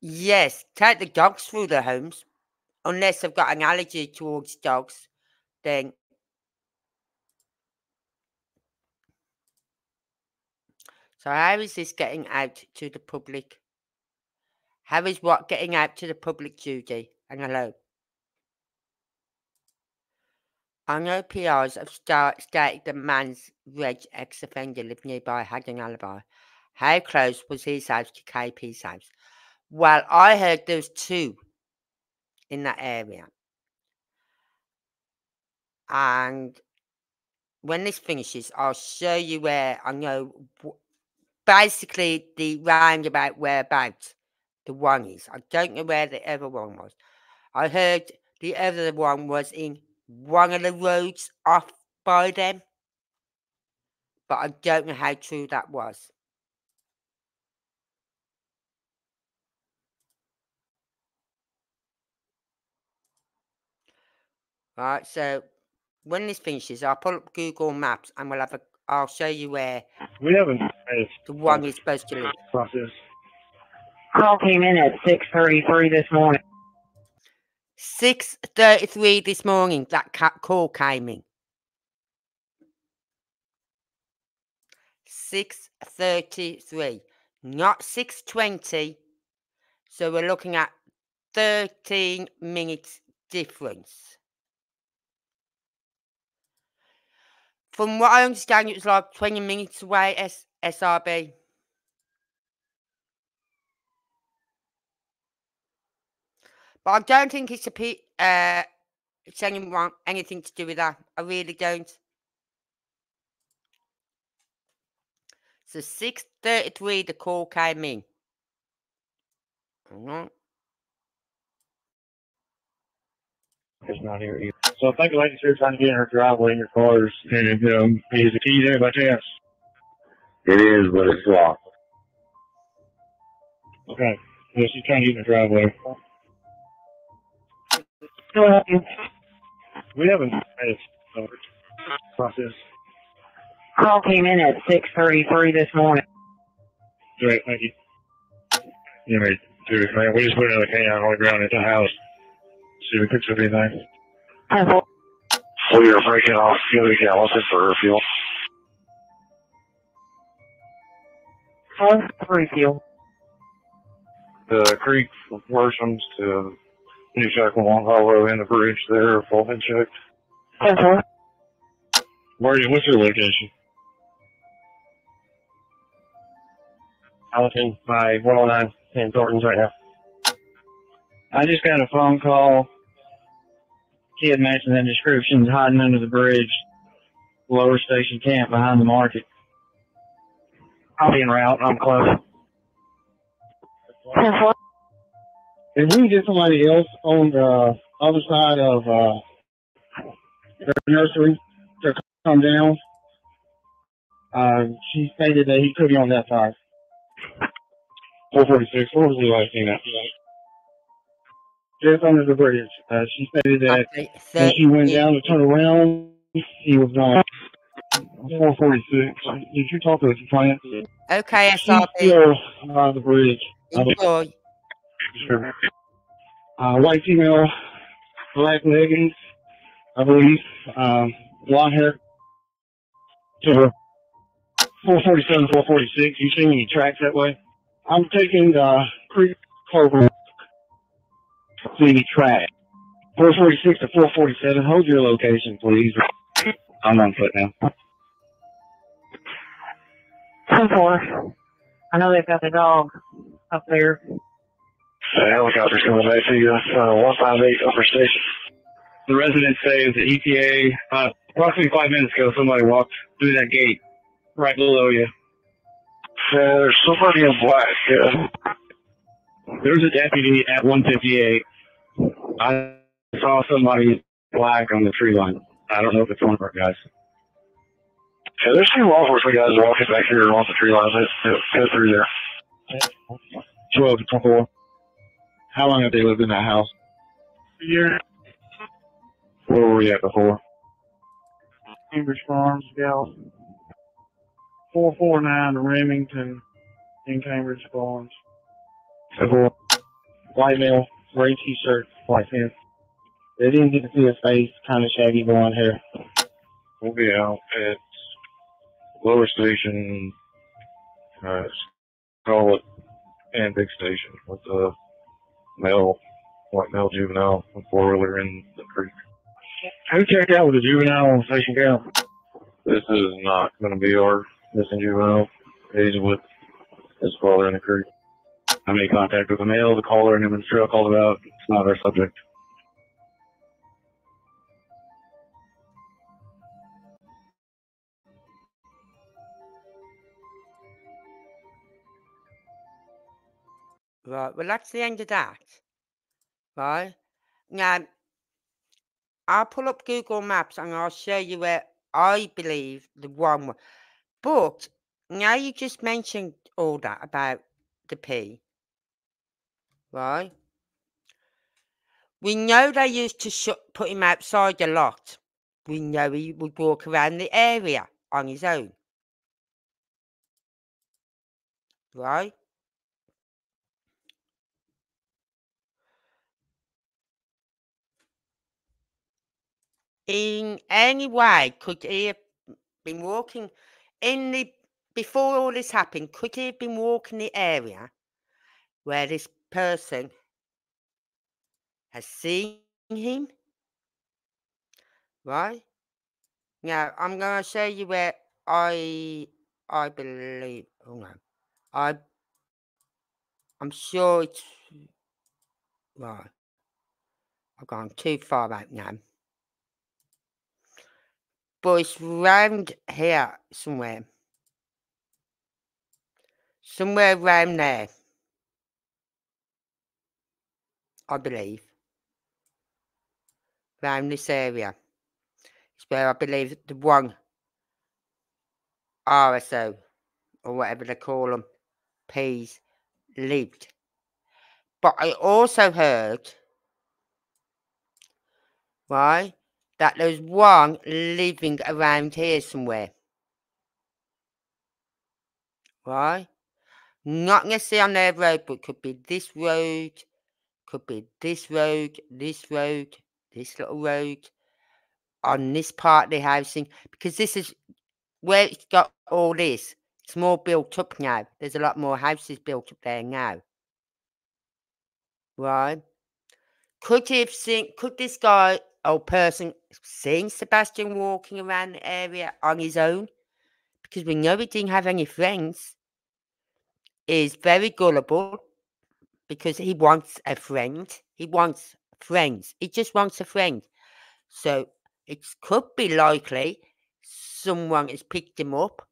Yes, take the dogs through the homes. Unless they've got an allergy towards dogs, then So how is this getting out to the public? How is what getting out to the public, Judy? And hello. I know PRs have stated the man's reg ex-offender lived nearby had an alibi. How close was his house to KP's house? Well, I heard there was two in that area. And when this finishes, I'll show you where I know basically the roundabout whereabouts the one is. I don't know where the other one was. I heard the other one was in one of the roads off by them, but I don't know how true that was. Right, so when this finishes, I'll pull up Google Maps and we'll have a. I'll show you where We haven't the one is supposed to process. Call came in at 6.33 this morning. Six thirty-three this morning. That call came in. Six thirty-three, not six twenty. So we're looking at thirteen minutes difference. From what I understand, it was like twenty minutes away. S- SRB. But I don't think it's a pe- uh, it's anyone anything to do with that. I really don't. So six thirty-three, the call came in. Hang on. It's not here either. So I think the lady's here trying to get in her driveway in her cars. And um, is the key there by chance? It is, but it's locked. Okay. Yeah, she's trying to get in her driveway. Go. We haven't had process. Call came in at 6.33 this morning. Great, thank you. Yeah, mate, dude, man, we just put another can on the ground at the house. See if we picked up anything. We are breaking off fuel Gallatin for fuel. Four three fuel. The creek from to New Shackle Long Hollow and the bridge there have all been checked. Ten uh-huh. four. Marty, what's your location? Allison by 109 in Thornton's right now. I just got a phone call. Kid matching the descriptions hiding under the bridge. Lower station camp behind the market. I'll be en route. I'm close. Did we get somebody else on the other side of uh, the nursery to come down? Uh, she stated that he could be on that side. 446. What was the last thing that? Just under the bridge. Uh, she stated that Okay, when she went down to turn around, he was gone. 446. Did you talk to the client? Okay, She's SRB. still on the bridge. Enjoy. Sure. Uh, white female, black leggings, I believe, um, hair. To 447, 446. You see any tracks that way? I'm taking, uh, Creek Clover. Any track. 446 to 447. Hold your location, please. I'm on foot now. Ten four. I know they've got the dog up there. The helicopter's coming back to you, uh, 158 Upper Station. The resident says that EPA, uh, approximately five minutes ago, somebody walked through that gate right below you. Uh, there's somebody in black. Yeah. There was a deputy at 158. I saw somebody black on the tree line. I don't know if it's one of our guys. Yeah, there's two law enforcement guys walking back here off the tree line. They go through there. 12 to 24. How long have they lived in that house? Yeah. Where were we at before? Cambridge Farms, Gal 449 to Remington in Cambridge Farms. White male, gray t-shirt, white hair. They didn't get to see his face, kind of shaggy blonde hair. We'll be out at lower station, uh, Scarlet and Big Station with a male, white male juvenile, a four wheeler in the creek. Who checked out with the juvenile on Station Gal? This is not going to be our missing juvenile. He's with his father in the creek. I made contact with the male, the caller, and him in the truck called about. It's not our subject. Right, well, that's the end of that. Right? Now, I'll pull up Google Maps and I'll show you where I believe the one was. But now you just mentioned all that about the P. Right? We know they used to shut, put him outside a lot. We know he would walk around the area on his own. Right? In any way could he have been walking in the before all this happened could he have been walking the area where this person has seen him? Right? Now i'm going to show you where i i believe oh no i i'm sure it's right. I've gone too far back now but it's round here somewhere. Somewhere around there. I believe. Around this area. It's where I believe the one RSO, or whatever they call them, P's, lived. But I also heard, right, that there's one living around here somewhere. Right? Not necessarily on their road, but could be this road, could be this road, this road, this little road, on this part of the housing, because this is where it's got all this. It's more built up now. There's a lot more houses built up there now. Right? Could he have seen, could this guy old person seeing Sebastian walking around the area on his own, because we know he didn't have any friends, is very gullible because he wants a friend. He wants friends. He just wants a friend. So it could be likely someone has picked him up.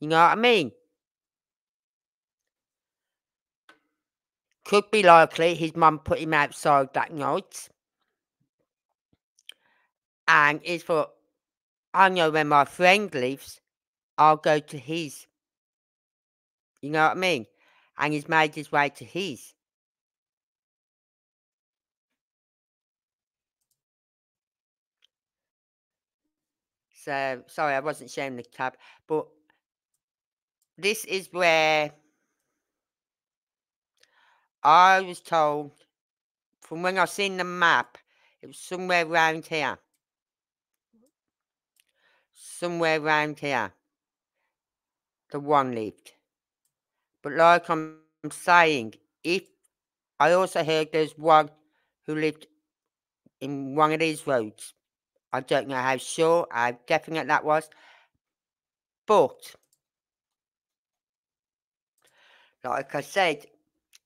You know what I mean? Could be likely his mum put him outside that night and it's for, I know when my friend leaves, I'll go to his. You know what I mean? And he's made his way to his. So, sorry, I wasn't showing the tab, but this is where I was told from when I seen the map, it was somewhere around here somewhere around here. The one lived. But like I'm saying, if I also heard there's one who lived in one of these roads. I don't know how sure, how definite that was. But, like I said,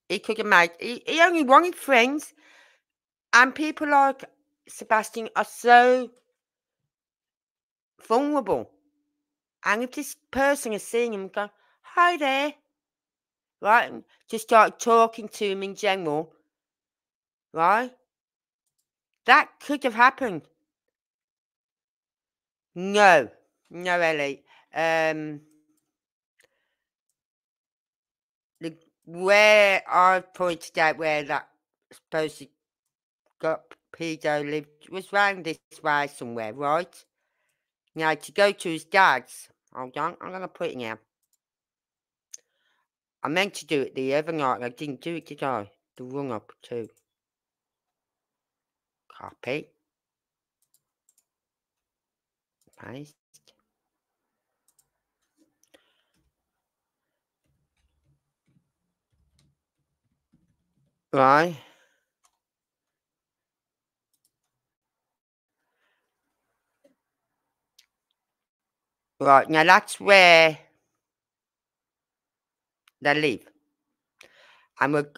he could have made, he, he only wanted friends. And people like Sebastian are so vulnerable. And if this person is seeing him go, hi there, right, and just start talking to him in general, right, that could have happened. No, no, Ellie. Um, the where I pointed out where that supposed got pedo lived was round this way somewhere, right? Now, to go to his dad's, hold on, I'm to put it now. I meant to do it the other night, I didn't do it, did I? The run up too. Copy. Paste. Right. Right, now that's where they live. And we're,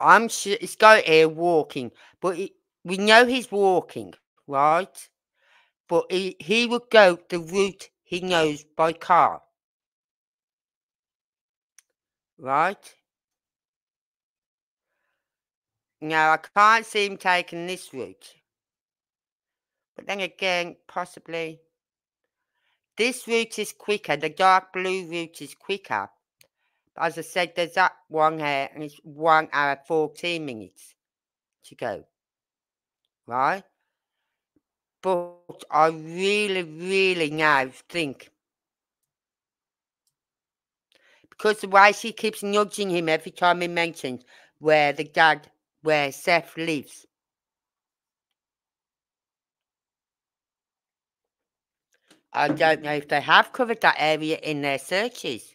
I'm sure it's going here walking, but we know he's walking, right? But he, he would go the route he knows by car. Right? Now, I can't see him taking this route. But then again, possibly. This route is quicker. The dark blue route is quicker. But as I said, there's that one here, and it's one hour 14 minutes to go. Right? But I really, really now think because the way she keeps nudging him every time he mentions where the dad, where Seth lives. I don't know if they have covered that area in their searches.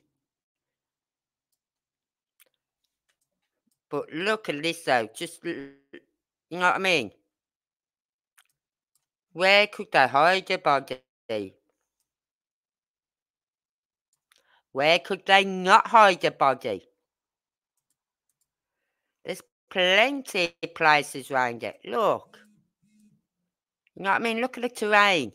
But look at this though, just, you know what I mean? Where could they hide the body? Where could they not hide the body? There's plenty of places around it. Look. You know what I mean? Look at the terrain.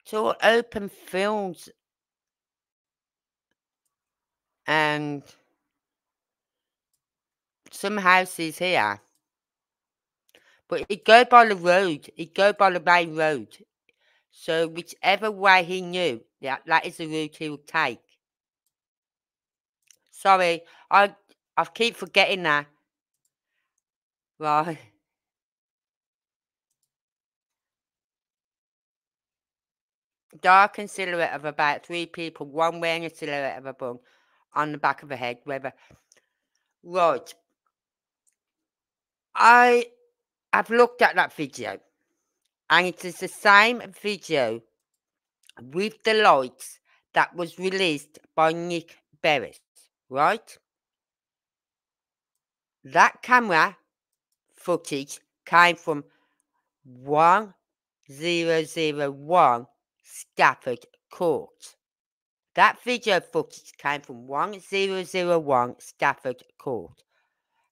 It's all open fields and some houses here. But it go by the road. It go by the main road. So whichever way he knew, that, that is the route he would take. Sorry, I I keep forgetting that. Right. Darkened silhouette of about three people, one wearing a silhouette of a bun on the back of a head, whether right. I have looked at that video and it is the same video with the lights that was released by Nick Berris, right? That camera footage came from 1001 Stafford Court. That video footage came from 1001 Stafford Court.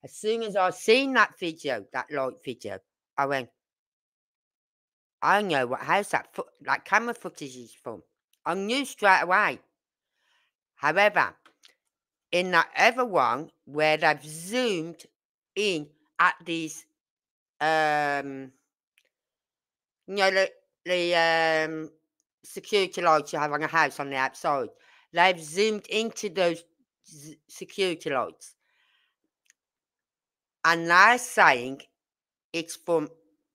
As soon as I seen that video, that light video, I went, I know what house that that camera footage is from. I knew straight away. However, in that other one where they've zoomed in at these, um, you know, the, the um, security lights you have on a house on the outside, they've zoomed into those security lights. And they're saying it's from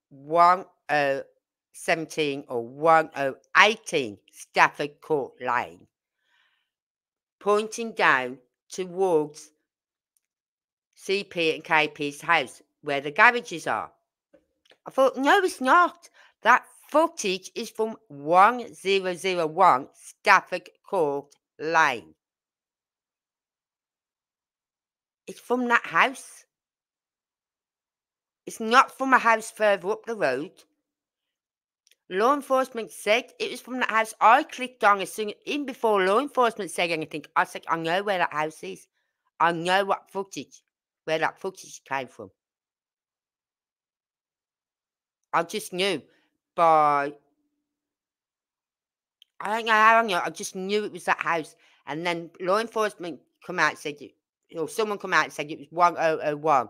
1017 or 1018 Stafford Court Lane, pointing down towards CP and KP's house where the garages are. I thought, no, it's not. That footage is from 1001 Stafford Court Lane. It's from that house. It's not from a house further up the road. Law enforcement said it was from that house. I clicked on as soon even before law enforcement said anything. I said, I know where that house is. I know what footage, where that footage came from. I just knew by I don't know how I knew. I just knew it was that house. And then law enforcement come out and said, it, or someone come out and said it was 1001.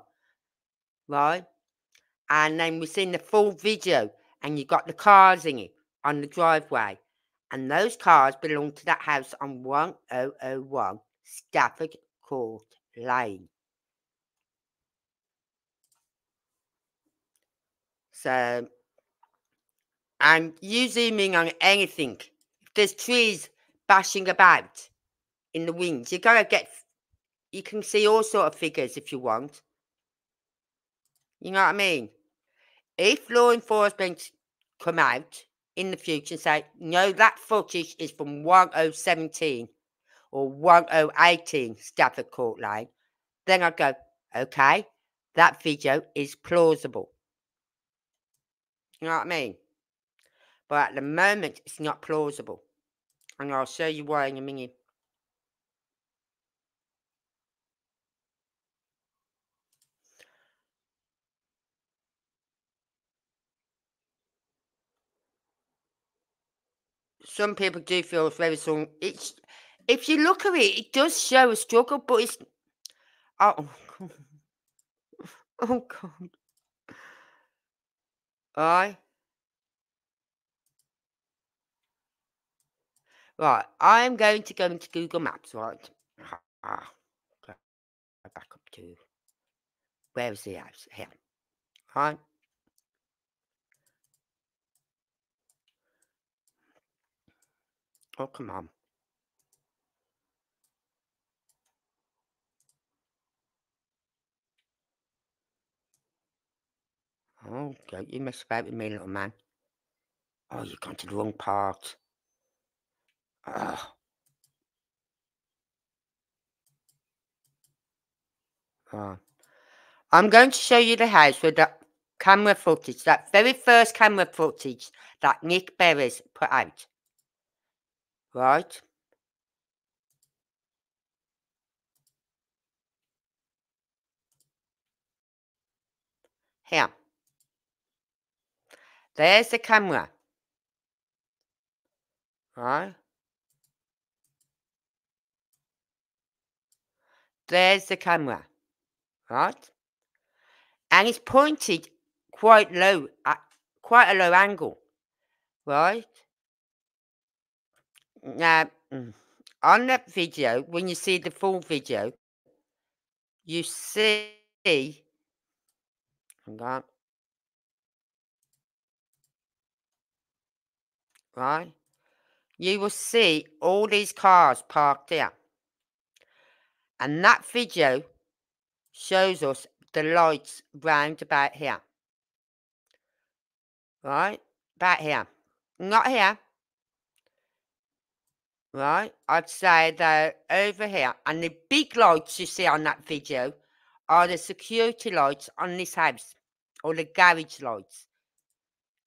Right? And then we seen the full video and you got the cars in it on the driveway. And those cars belong to that house on 1001 Stafford Court Lane. So, and you zoom in on anything. If there's trees bashing about in the wings, you're gonna get. You can see all sort of figures if you want. You know what I mean? If law enforcement come out in the future and say, no, that footage is from 1017 or 1018 Stafford Court Lane, then I go, okay, that video is plausible. You know what I mean? But at the moment, it's not plausible. And I'll show you why in a minute. Some people do feel it's very strong. It's if you look at it, it does show a struggle, but it's oh, God. oh God. Aye. Right, I'm going to go into Google Maps, right? Ah, back up to where is the house? Here. Right. Oh, come on. Oh, don't you mess about with me, little man. Oh, you've gone to the wrong part. Oh. Oh. I'm going to show you the house with the camera footage, that very first camera footage that Nick Beres put out. Right? Here. There's the camera. Right? There's the camera. Right? And it's pointed quite low, at quite a low angle. Right? Now, mm, on that video, when you see the full video, you see. Hang on. right? You will see all these cars parked here. And that video shows us the lights round about here. Right? About here. Not here. Right? I'd say they're over here. And the big lights you see on that video are the security lights on this house. Or the garage lights.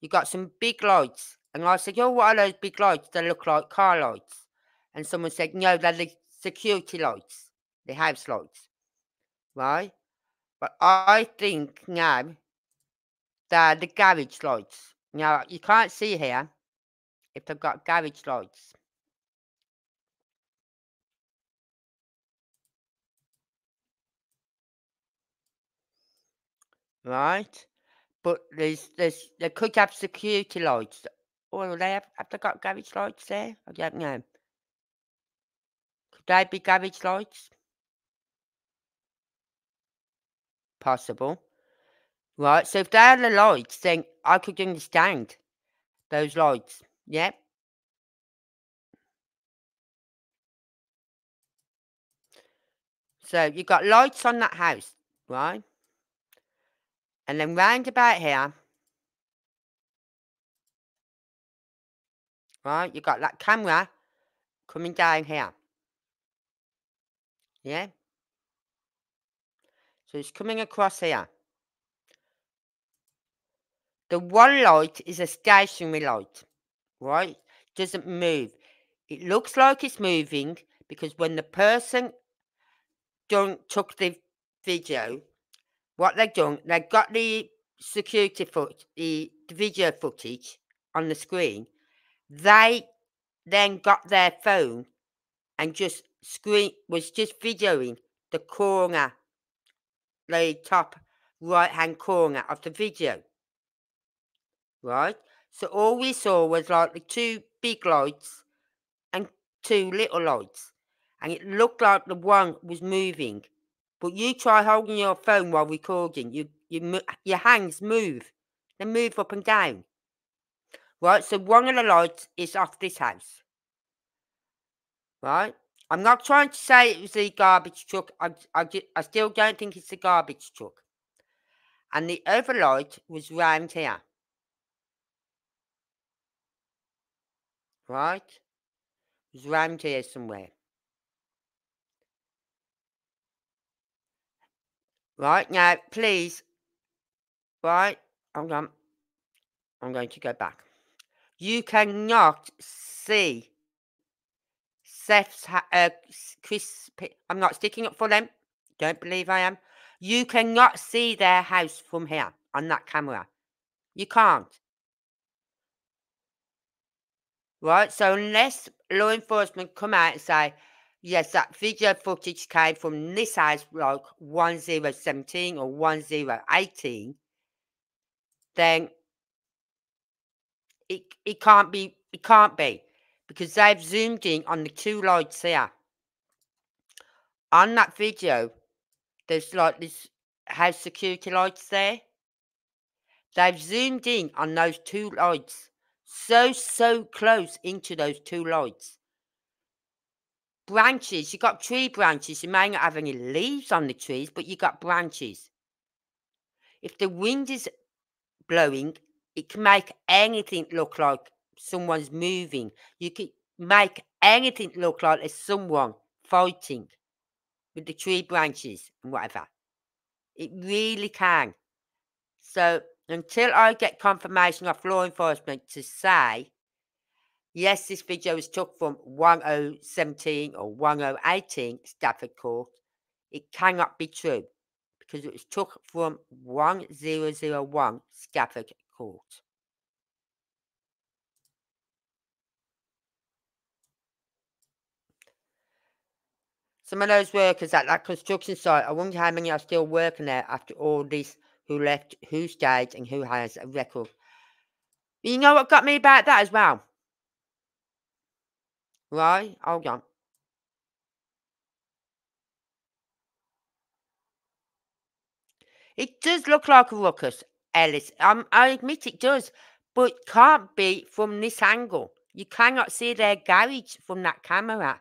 You got some big lights and I said, Oh, what are those big lights? They look like car lights. And someone said, No, they're the security lights, the house lights. Right? But I think now they're the garage lights. Now, you can't see here if they've got garage lights. Right? But there's, there's, they could have security lights oh, or they have, have they got garage lights there? I don't know. Could they be garage lights? Possible. Right, so if they're the lights, then I could understand those lights. Yep. So you've got lights on that house, right? And then round about here, Right, you got that camera coming down here. Yeah? So it's coming across here. The one light is a stationary light, right? Doesn't move. It looks like it's moving because when the person don't took the video, what they've done, they got the security foot, the, the video footage on the screen, they then got their phone and just screen was just videoing the corner, the top right hand corner of the video. Right? So all we saw was like the two big lights and two little lights. And it looked like the one was moving. But you try holding your phone while recording. You, you, your hands move. They move up and down. Right, so one of the lights is off this house. Right? I'm not trying to say it was the garbage truck. I, I, I still don't think it's the garbage truck. And the other light was round here. Right? It was round here somewhere. Right, now, please. Right, hold on. I'm going to go back. You cannot see Seth's, uh, Chris, I'm not sticking up for them. Don't believe I am. You cannot see their house from here on that camera. You can't. Right? So unless law enforcement come out and say, yes, that video footage came from this house, like 1017 or 1018, then it, it can't be, it can't be because they've zoomed in on the two lights here. On that video, there's like this house security lights there. They've zoomed in on those two lights. So, so close into those two lights. Branches, you got tree branches. You may not have any leaves on the trees, but you got branches. If the wind is blowing, it can make anything look like someone's moving. You can make anything look like there's someone fighting with the tree branches and whatever. It really can. So until I get confirmation of law enforcement to say, yes, this video was took from 1017 or 1018 Stafford Court, it cannot be true because it was took from 1001 Stafford Court. Some of those workers at that construction site, I wonder how many are still working there after all this, who left, who stayed, and who has a record. But you know what got me about that as well? Right? Hold on. It does look like a ruckus, Ellis. Um, I admit it does, but can't be from this angle. You cannot see their garage from that camera.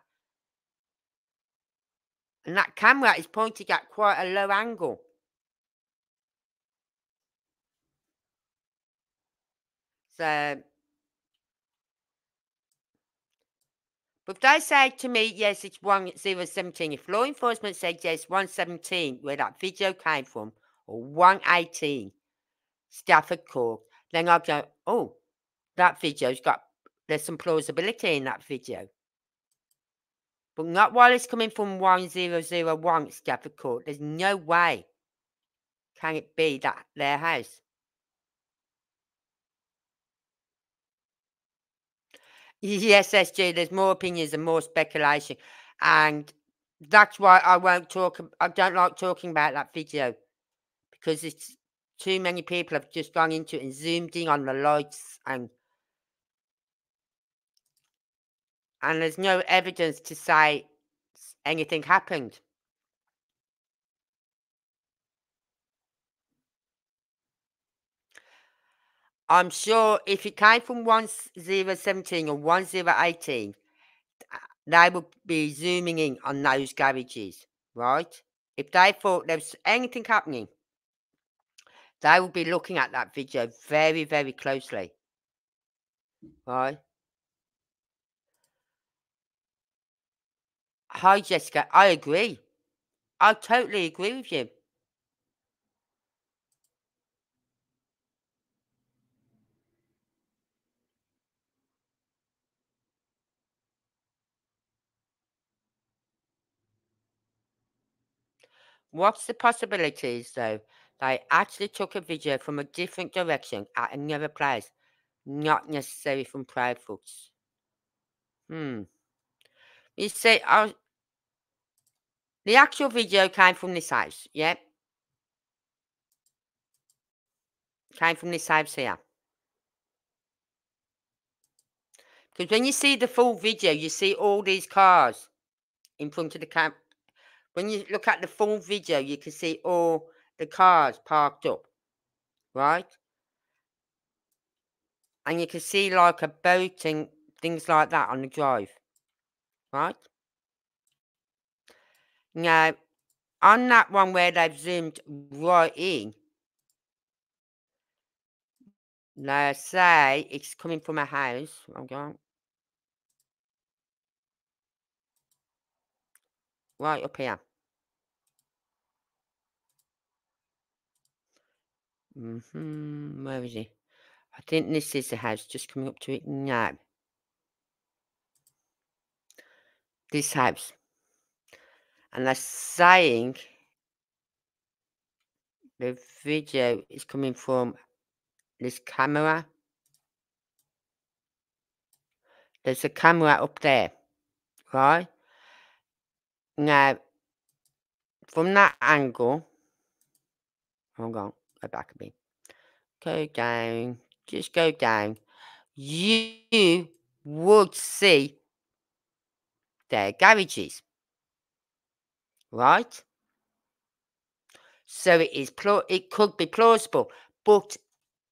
And that camera is pointing at quite a low angle. So, but if they say to me, yes, it's 1017, if law enforcement said yes, 117, where that video came from, or 118, Stafford Court, then I'll go, oh, that video's got, there's some plausibility in that video. But not while it's coming from 1001 Stafford Court. There's no way can it be that their house. Yes, SG, there's more opinions and more speculation. And that's why I won't talk. I don't like talking about that video because it's too many people have just gone into it and zoomed in on the lights and and there's no evidence to say anything happened. I'm sure if it came from 1017 or 1018, they would be zooming in on those garages, right? If they thought there was anything happening, they would be looking at that video very, very closely, right? Hi, Jessica. I agree. I totally agree with you. What's the possibilities, though, they actually took a video from a different direction at another place, not necessarily from Proudfoot's? Hmm. You see, I, the actual video came from this house, yeah? Came from this house here. Because when you see the full video, you see all these cars in front of the camp. When you look at the full video, you can see all the cars parked up, right? And you can see like a boat and things like that on the drive, right? Now, on that one where they've zoomed right in, they say it's coming from a house. I'm going. Right up here. Mm-hmm. Where is he? I think this is the house. Just coming up to it now. This house. And they're saying the video is coming from this camera. There's a camera up there, right? Now, from that angle, hold on, back a bit. Go down, just go down. You would see their garages, right? So it is, it could be plausible, but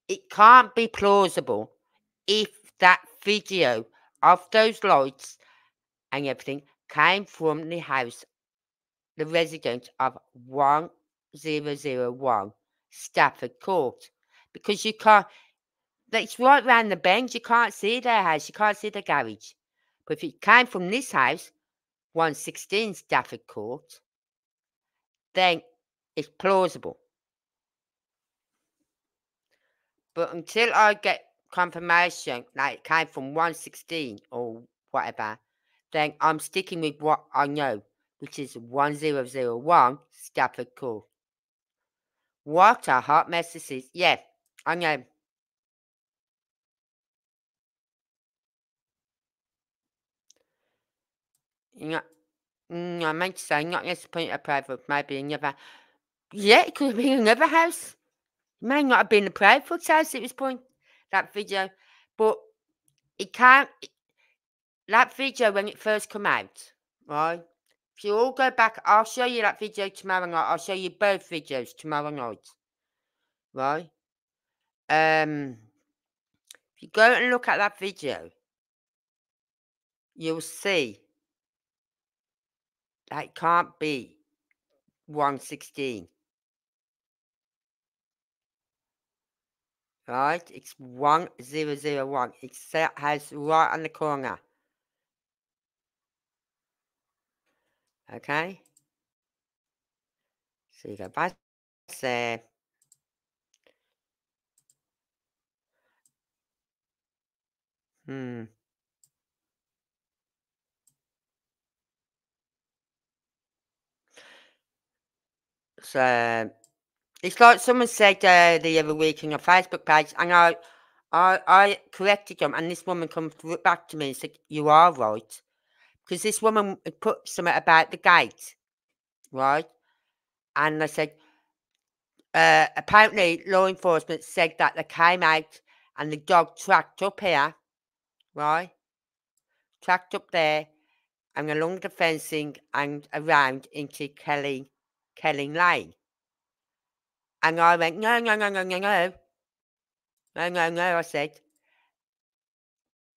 it can't be plausible if that video of those lights and everything came from the house, the residence of 1001 Stafford Court. Because you can't, it's right round the bend, you can't see their house, you can't see the garage. But if it came from this house, 116 Stafford Court, then it's plausible. But until I get confirmation that it came from 116 or whatever, then I'm sticking with what I know, which is 1001 Stafford Court. What a hot mess this is. Yeah, I know. Yeah, I meant to say, not necessarily a private, maybe another. Yeah, it could have been another house. It may not have been a private house at this point, that video. But it can't, that video when it first come out, right? If you all go back, I'll show you that video tomorrow night. I'll show you both videos tomorrow night, right? Um, if you go and look at that video, you'll see that can't be 116. Right? It's 1001. It has right on the corner. Okay? So you go there. Hmm. So it's like someone said uh, the other week on your Facebook page, and I, I, I corrected them, and this woman comes back to me and said, "You are right," because this woman had put something about the gate, right? And I said, uh, apparently law enforcement said that they came out and the dog tracked up here, right? Tracked up there and along the fencing and around into Kelly Kelly Lane. And I went, no, no, no, no, no, no. No, no, no, I said.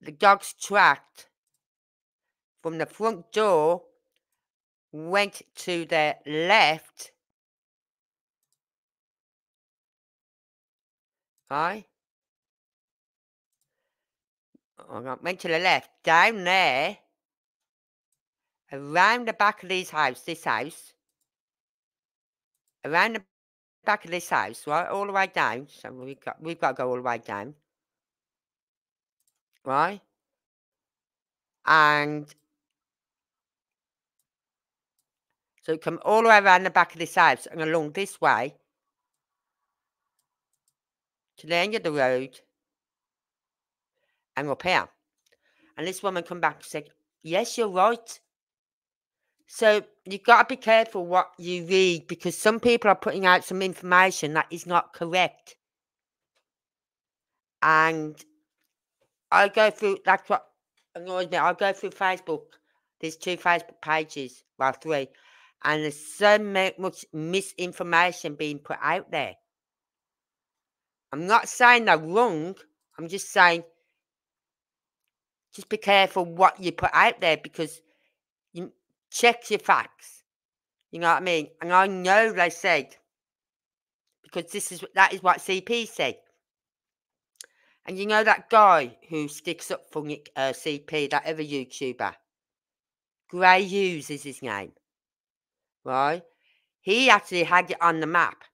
The dog's tracked from the front door, went to the left. Right? Oh, I went to the left, down there, around the back of this house, this house, around the back of this house, right, all the way down. So we've got we've got to go all the way down, right? And so come all the way around the back of this house and along this way to the end of the road and up here. And this woman come back and said, "Yes, you're right." So you've got to be careful what you read because some people are putting out some information that is not correct. And I go through, that's what annoys me. I go through Facebook. There's two Facebook pages, well, three, and there's so much misinformation being put out there. I'm not saying they're wrong. I'm just saying, just be careful what you put out there because you check your facts. You know what I mean? And I know they said because this is that is what CP said. And you know that guy who sticks up for uh, CP, that other YouTuber, Gray Hughes is his name, right? He actually had it on the map,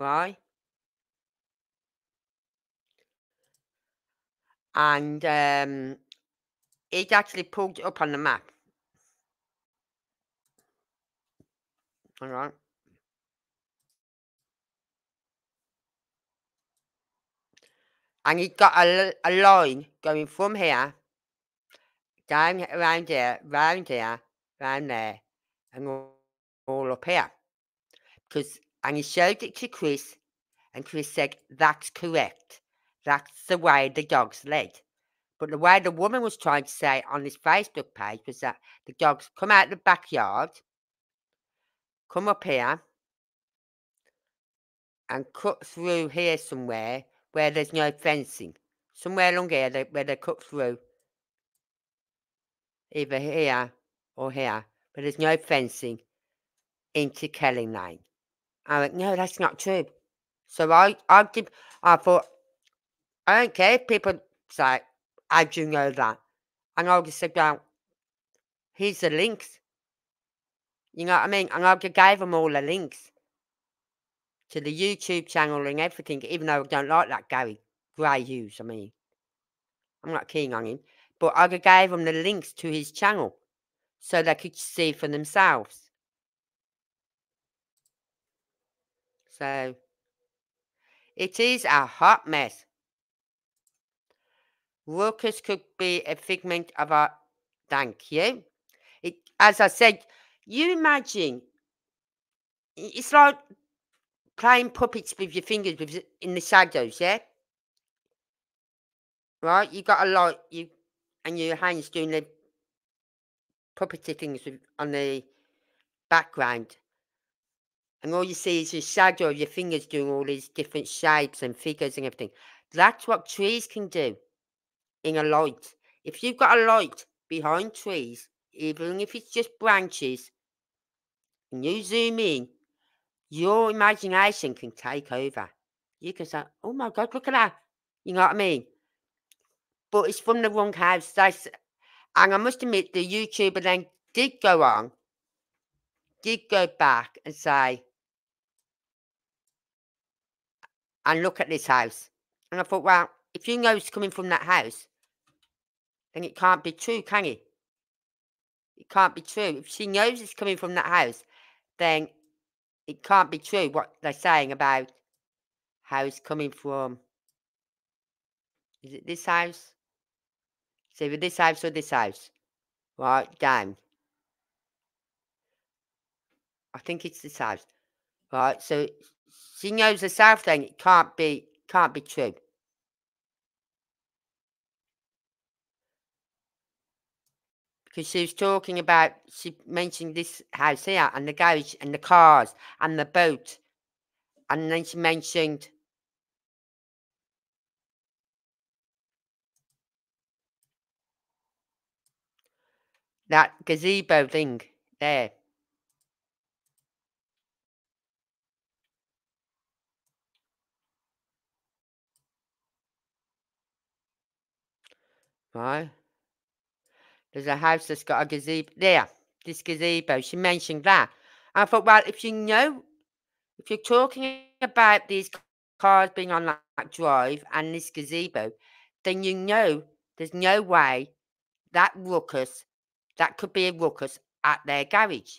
right? And um, it actually pulled it up on the map. All right. And he got a, a line going from here, down around here, round here, round there, and all, all up here. Because and he showed it to Chris, and Chris said, That's correct. That's the way the dogs led. But the way the woman was trying to say on this Facebook page was that the dogs come out the backyard, come up here, and cut through here somewhere where there's no fencing. Somewhere along here they, where they cut through. Either here or here, but there's no fencing into Kelly Lane. I went, no, that's not true. So I, I did, I thought, I don't care if people say, how do know that? And I just said, well, here's the links. You know what I mean? And I just gave them all the links to the YouTube channel and everything, even though I don't like that Gary Gray Hughes. I mean, I'm not keen on him. But I gave them the links to his channel so they could see for themselves. So, it is a hot mess. Workers could be a figment of our. Thank you. It, as I said, you imagine. It's like playing puppets with your fingers with in the shadows, yeah? Right? You got a light, you and your hands doing the puppety things with, on the background. And all you see is your shadow your fingers doing all these different shapes and figures and everything. That's what trees can do in a light. If you've got a light behind trees, even if it's just branches, and you zoom in, your imagination can take over. You can say, oh my God, look at that. You know what I mean? But it's from the wrong house. That's, and I must admit, the YouTuber then did go on, did go back and say, and look at this house. And I thought, well, if you know it's coming from that house, then it can't be true, can it? It can't be true. If she knows it's coming from that house, then it can't be true what they're saying about how it's coming from. Is it this house? It's either this house or this house. Right, down. I think it's this house. Right, so she knows the south thing. It can't be, can't be true. because she was talking about, she mentioned this house here and the garage and the cars and the boat. And then she mentioned that gazebo thing there. Right. There's a house that's got a gazebo. There, this gazebo. She mentioned that. I thought, well, if you know, if you're talking about these cars being on that, drive and this gazebo, then you know there's no way that ruckus, that could be a ruckus at their garage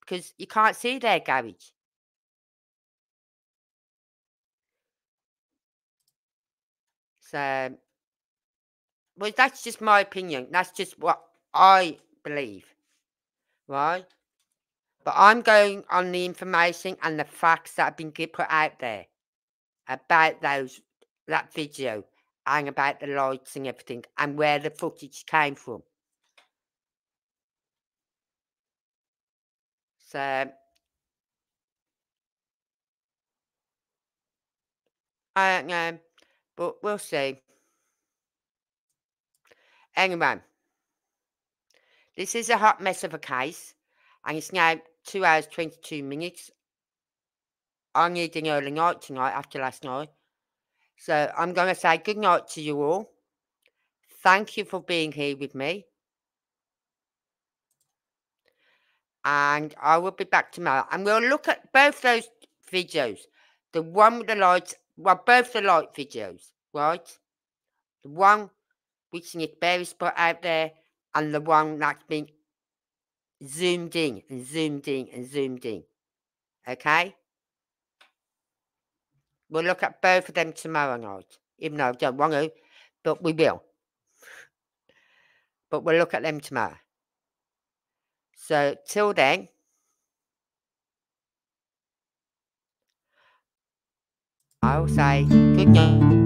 because you can't see their garage. So, well, that's just my opinion. That's just what I believe, right? But I'm going on the information and the facts that have been put out there about those that video and about the lights and everything and where the footage came from. So I don't know, but we'll see. Anyway, this is a hot mess of a case, and it's now 2 hours 22 minutes. I need an early night tonight after last night. So I'm going to say good night to you all. Thank you for being here with me. And I will be back tomorrow. And we'll look at both those videos. The one with the lights, well, both the light videos, right? The one which Nick Beres put out there, and the one that's been zoomed in and zoomed in and zoomed in. Okay? We'll look at both of them tomorrow night. Even though I don't want to, but we will. But we'll look at them tomorrow. So till then, I'll say good night.